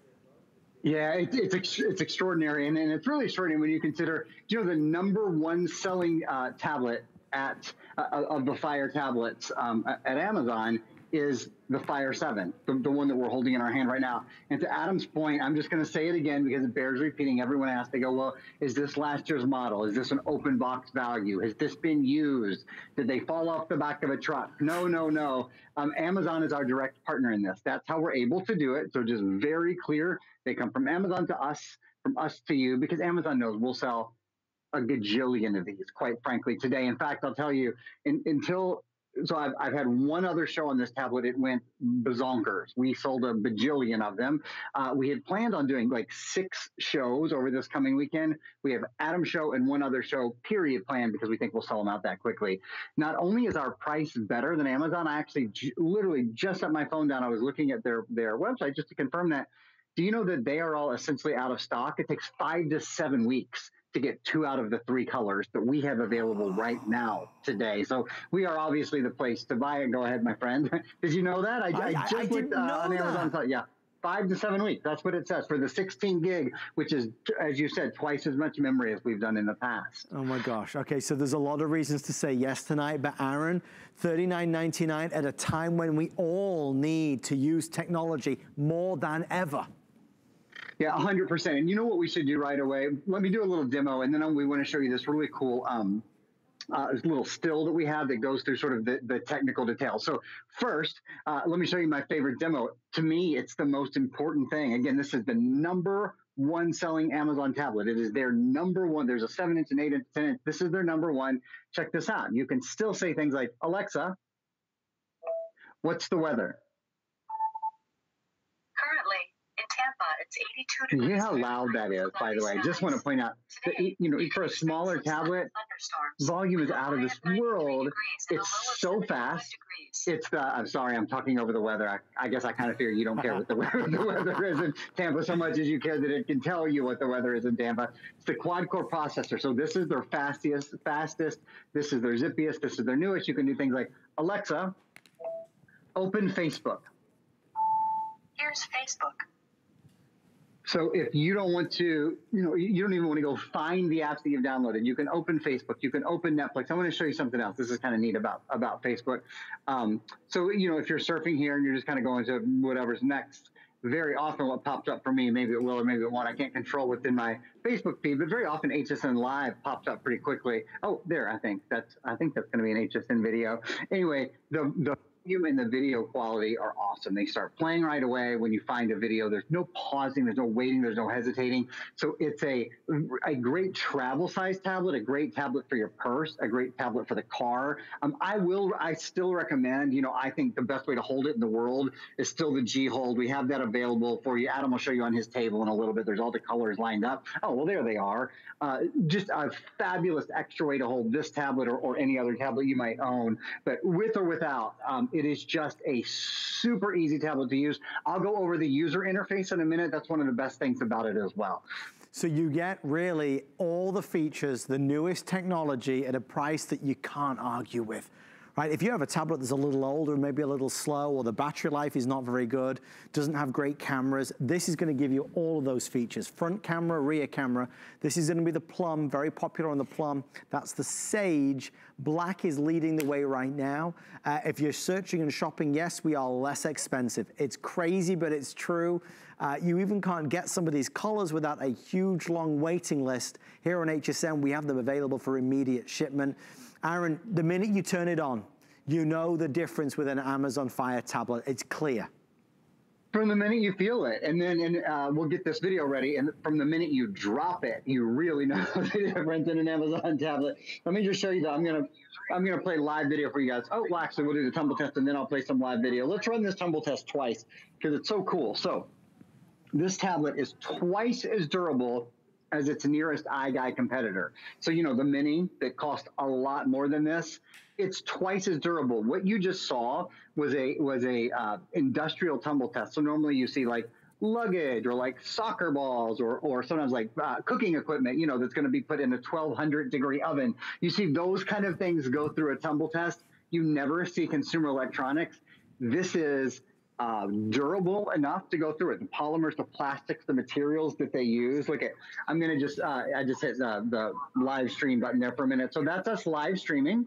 Yeah, it, it's it's extraordinary, and, and it's really extraordinary when you consider, you know, the number one selling uh, tablet at uh, of the Fire tablets um, at Amazon is the Fire 7, the, the, one that we're holding in our hand right now. And to Adam's point, I'm just going to say it again because it bears repeating. Everyone asks, they go, well, is this last year's model? Is this an open box value? Has this been used? Did they fall off the back of a truck? No, no, no. Um, Amazon is our direct partner in this. That's how we're able to do it. So just very clear. They come from Amazon to us, from us to you, because Amazon knows we'll sell a gajillion of these, quite frankly, today. In fact, I'll tell you, in, until so I've, I've had one other show on this tablet. It went bazonkers. We sold a bajillion of them. Uh, we had planned on doing like six shows over this coming weekend. We have Adam show and one other show period planned because we think we'll sell them out that quickly. Not only is our price better than Amazon, I actually j- literally just set my phone down. I was looking at their their website just to confirm that. Do you know that they are all essentially out of stock? It takes five to seven weeks to get two out of the three colors that we have available right now today. So we are obviously the place to buy it. Go ahead, my friend. Did you know that? I, I, I just I looked uh, on Amazon. Thought, yeah, five to seven weeks. That's what it says for the 16 gig, which is, as you said, twice as much memory as we've done in the past. Oh my gosh. Okay, so there's a lot of reasons to say yes tonight, but Aaron, $39.99 at a time when we all need to use technology more than ever. Yeah, 100%. And you know what we should do right away? Let me do a little demo, and then we want to show you this really cool um, uh, little still that we have that goes through sort of the, the technical details. So first, uh, let me show you my favorite demo. To me, it's the most important thing. Again, this is the number one selling Amazon tablet. It is their number one. There's a seven inch and eight inch, 10 inch. This is their number one. Check this out. You can still say things like, Alexa, what's the weather? Currently in Tampa, It's 82 degrees. You hear how loud that is, by the way. I just want to point out that, you know, for a smaller tablet, volume is out of this world. It's so fast. It's the, I'm sorry, I'm talking over the weather. I, I guess I kind of fear you don't care what the weather, the weather is in Tampa so much as you care that it can tell you what the weather is in Tampa. It's the quad core processor. So this is their fastest, fastest. This is their zippiest. This is their newest. You can do things like Alexa, open Facebook. Here's Facebook. So if you don't want to, you know, you don't even want to go find the apps that you've downloaded. You can open Facebook. You can open Netflix. I want to show you something else. This is kind of neat about about Facebook. Um, so you know, if you're surfing here and you're just kind of going to whatever's next, very often what pops up for me, maybe it will or maybe it won't. I can't control within my Facebook feed, but very often HSN Live pops up pretty quickly. Oh, there, I think that's I think that's going to be an HSN video. Anyway, the the and the video quality are awesome. They start playing right away when you find a video. There's no pausing, there's no waiting, there's no hesitating. So it's a a great travel size tablet, a great tablet for your purse, a great tablet for the car. Um, I will, I still recommend. You know, I think the best way to hold it in the world is still the G Hold. We have that available for you. Adam will show you on his table in a little bit. There's all the colors lined up. Oh well, there they are. Uh, just a fabulous extra way to hold this tablet or, or any other tablet you might own. But with or without, um, it is just a super easy tablet to use. I'll go over the user interface in a minute. That's one of the best things about it as well. So you get really all the features, the newest technology at a price that you can't argue with right? If you have a tablet that's a little older, maybe a little slow, or the battery life is not very good, doesn't have great cameras, this is gonna give you all of those features. Front camera, rear camera. This is gonna be the Plum, very popular on the Plum. That's the Sage. Black is leading the way right now. Uh, if you're searching and shopping, yes, we are less expensive. It's crazy, but it's true. Uh, you even can't get some of these colors without a huge long waiting list. Here on HSN, we have them available for immediate shipment. Aaron, the minute you turn it on, you know the difference with an Amazon Fire tablet. It's clear. From the minute you feel it, and then and uh, we'll get this video ready. And from the minute you drop it, you really know the difference in an Amazon tablet. Let me just show you that. I'm gonna I'm gonna play live video for you guys. Oh, well, actually, we'll do the tumble test, and then I'll play some live video. Let's run this tumble test twice because it's so cool. So this tablet is twice as durable as its nearest iGuy competitor. So, you know, the Mini that cost a lot more than this, it's twice as durable. What you just saw was a was a uh, industrial tumble test. So normally you see like luggage or like soccer balls or or sometimes like uh, cooking equipment, you know, that's going to be put in a 1200 degree oven. You see those kind of things go through a tumble test. You never see consumer electronics. This is uh, durable enough to go through it. The polymers, the plastics, the materials that they use. Look at, I'm going to just, uh, I just hit the live stream button there for a minute. So that's us live streaming.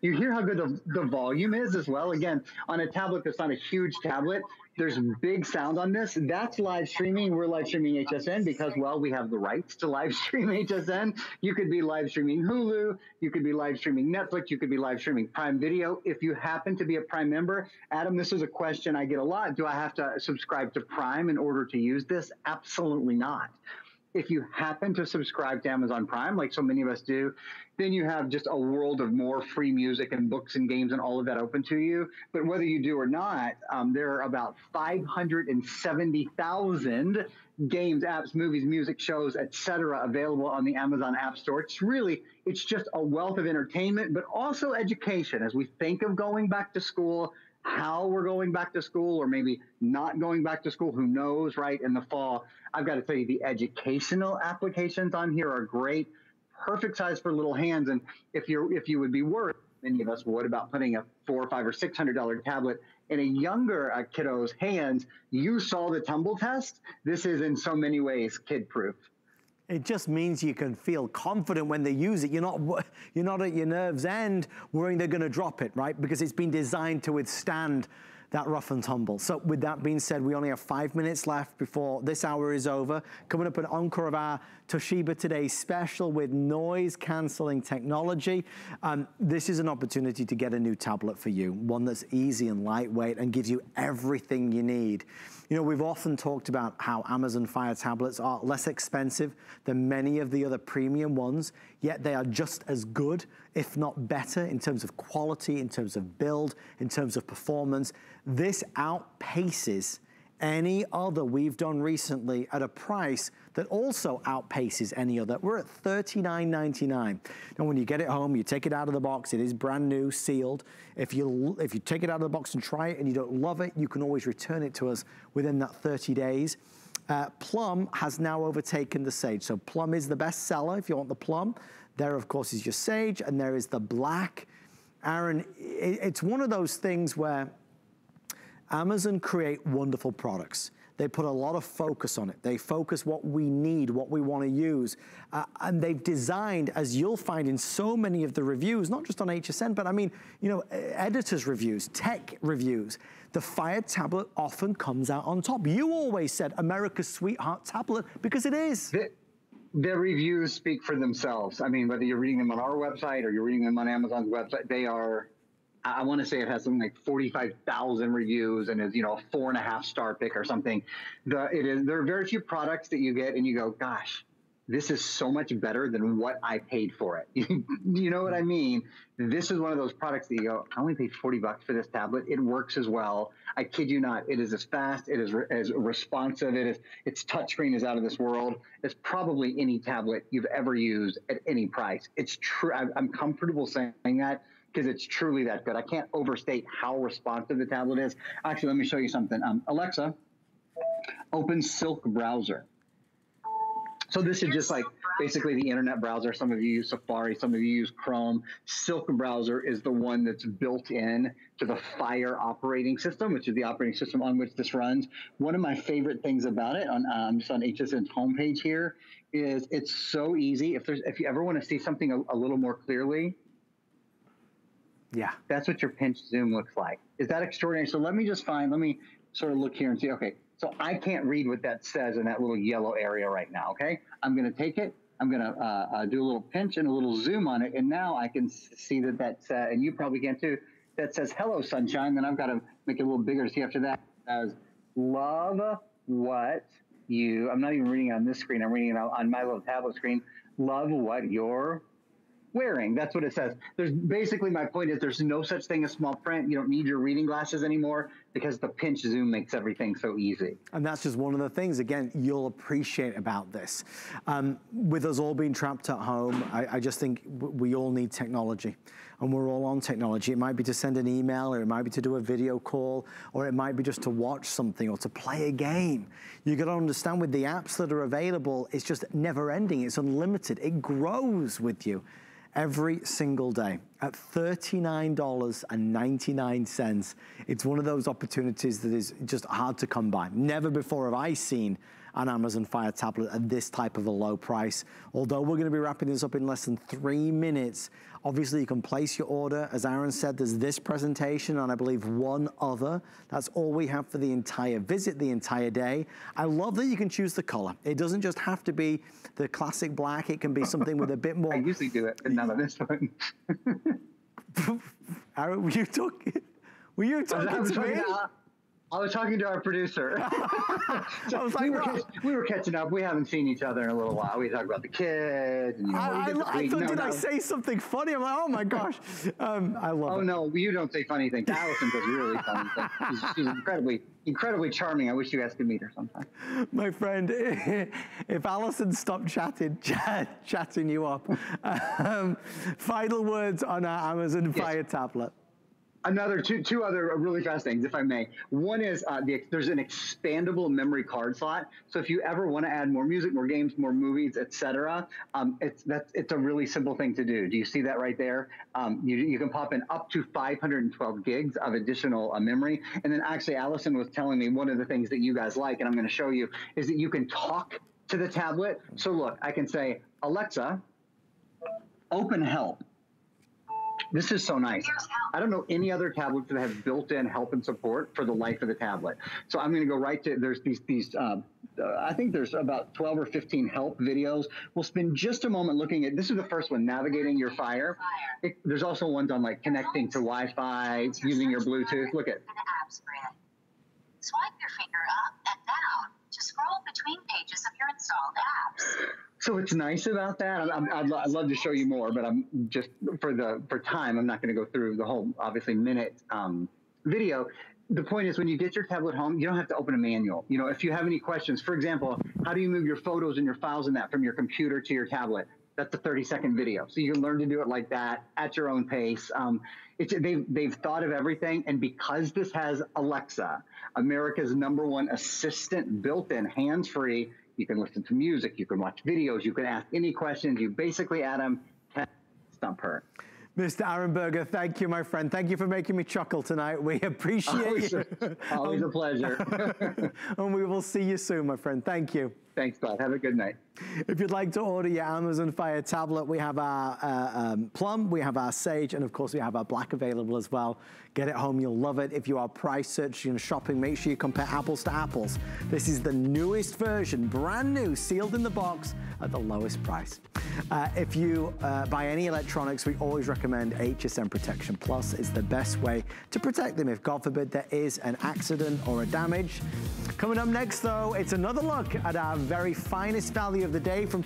You hear how good the, the volume is as well. Again, on a tablet that's not a huge tablet, there's big sound on this. That's live streaming. We're live streaming HSN because, well, we have the rights to live stream HSN. You could be live streaming Hulu. You could be live streaming Netflix. You could be live streaming Prime Video. If you happen to be a Prime member, Adam, this is a question I get a lot. Do I have to subscribe to Prime in order to use this? Absolutely not if you happen to subscribe to Amazon Prime, like so many of us do, then you have just a world of more free music and books and games and all of that open to you. But whether you do or not, um, there are about 570,000 games, apps, movies, music, shows, etc., available on the Amazon App Store. It's really, it's just a wealth of entertainment, but also education. As we think of going back to school, how we're going back to school or maybe not going back to school who knows right? In the fall i've got to tell you the educational applications on here are great. Perfect size for little hands. And if you're if you would be worried many of us would about putting a four or five or six hundred dollar tablet in a younger uh, kiddo's hands. You saw the tumble test? This is in so many ways kid proof it just means you can feel confident when they use it. You're not, you're not at your nerve's end worrying they're gonna drop it, right? Because it's been designed to withstand that rough and tumble. So with that being said, we only have five minutes left before this hour is over. Coming up an encore of our Toshiba Today special with noise canceling technology. Um, this is an opportunity to get a new tablet for you, one that's easy and lightweight and gives you everything you need. You know, we've often talked about how Amazon Fire tablets are less expensive than many of the other premium ones, yet they are just as good, if not better, in terms of quality, in terms of build, in terms of performance. This outpaces any other we've done recently at a price that also outpaces any other. We're at $39.99. Now, when you get it home, you take it out of the box. It is brand new, sealed. If you, if you take it out of the box and try it and you don't love it, you can always return it to us within that 30 days. Uh, plum has now overtaken the sage. So plum is the best seller if you want the plum. There, of course, is your sage, and there is the black. Aaron, it's one of those things where Amazon create wonderful products. They put a lot of focus on it. They focus what we need, what we want to use. Uh, and they've designed, as you'll find in so many of the reviews, not just on HSN, but I mean, you know, editors' reviews, tech reviews, the Fire tablet often comes out on top. You always said America's sweetheart tablet because it is. The, their reviews speak for themselves. I mean, whether you're reading them on our website or you're reading them on Amazon's website, they are I want to say it has something like 45,000 reviews and is, you know, a four and a half star pick or something. The, it is, there are very few products that you get and you go, gosh, this is so much better than what I paid for it. you know what I mean? This is one of those products that you go, I only paid 40 bucks for this tablet. It works as well. I kid you not. It is as fast. It is re- as responsive. It is, its touchscreen is out of this world. It's probably any tablet you've ever used at any price. It's true. I'm comfortable saying that because it's truly that good. I can't overstate how responsive the tablet is. Actually, let me show you something. Um, Alexa, open Silk browser. So this is just like basically the internet browser. Some of you use Safari, some of you use Chrome. Silk browser is the one that's built in to the Fire operating system, which is the operating system on which this runs. One of my favorite things about it on um, just on HSN's homepage here is it's so easy. If there's if you ever want to see something a, a little more clearly, yeah. That's what your pinch zoom looks like. Is that extraordinary? So let me just find, let me sort of look here and see, okay, so I can't read what that says in that little yellow area right now, okay? I'm going to take it, I'm going to uh, uh, do a little pinch and a little zoom on it, and now I can see that that's, uh, and you probably can too, that says hello sunshine, then I've got to make it a little bigger. See after that, as love what you, I'm not even reading on this screen, I'm reading it on my little tablet screen, love what you're wearing. That's what it says. There's basically my point is there's no such thing as small print. You don't need your reading glasses anymore because the pinch zoom makes everything so easy. And that's just one of the things, again, you'll appreciate about this. Um, with us all being trapped at home, I, I just think we all need technology and we're all on technology. It might be to send an email or it might be to do a video call or it might be just to watch something or to play a game. You got to understand with the apps that are available, it's just never ending. It's unlimited. It grows with you every single day at $39.99. It's one of those opportunities that is just hard to come by. Never before have I seen an Amazon Fire tablet at this type of a low price. Although we're gonna be wrapping this up in less than three minutes, obviously you can place your order. As Aaron said, there's this presentation and I believe one other. That's all we have for the entire visit, the entire day. I love that you can choose the color. It doesn't just have to be the classic black. It can be something with a bit more. I usually do it, but none of this one. Aaron, were you talking? Were you talking to me? I was talking to our producer. so I was like, we, were, we, were, catching up. We haven't seen each other in a little while. We talked about the kids. And, you know, I, I, I thought, no, did no. I say something funny? I'm like, oh my gosh. Um, I love oh, it. no, you don't say funny things. Allison does really funny things. She's, she's, incredibly, incredibly charming. I wish you guys could meet her sometime. My friend, if Allison stopped chatting, chat, chatting you up, um, final words on our Amazon yes. Fire tablet another two two other really fast things, if I may. One is uh, the, there's an expandable memory card slot. So if you ever want to add more music, more games, more movies, etc., um, it's that's it's a really simple thing to do. Do you see that right there? Um, you you can pop in up to 512 gigs of additional uh, memory. And then actually, Allison was telling me one of the things that you guys like, and I'm going to show you, is that you can talk to the tablet. So look, I can say Alexa, open help this is so nice. I don't know any other tablets that have built-in help and support for the life of the tablet. So I'm going to go right to there's these these. Uh, I think there's about 12 or 15 help videos. We'll spend just a moment looking at this is the first one, navigating your Fire. It, there's also ones on like connecting to Wi-Fi, using your Bluetooth. Look at. Swipe your finger up scroll between pages of your installed apps. So what's nice about that. i would I'd love to show you more, but I'm just for the for time. I'm not going to go through the whole obviously minute um, video. the point is when you get your tablet home, you don't have to open a manual. You know, if you have any questions, for example, how do you move your photos and your files and that from your computer to your tablet? That's a 30 second video. So you can learn to do it like that at your own pace. Um, it's, they've, they've thought of everything. And because this has Alexa, America's number one assistant built in, hands free, you can listen to music, you can watch videos, you can ask any questions. You basically, Adam, stump her. Mr. Aaron Berger, thank you, my friend. Thank you for making me chuckle tonight. We appreciate always you. A, always a pleasure. and we will see you soon, my friend. Thank you. Thanks, bud. Have a good night. If you'd like to order your Amazon Fire tablet, we have our uh, um, Plum, we have our Sage, and of course we have our Black available as well. Get it home, you'll love it. If you are price searching and shopping, make sure you compare apples to apples. This is the newest version, brand new, sealed in the box at the lowest price. Uh, if you uh, buy any electronics, we always recommend HSN Protection Plus. It's the best way to protect them if, God forbid, there is an accident or a damage. Coming up next, though, it's another look at our very finest value of the day from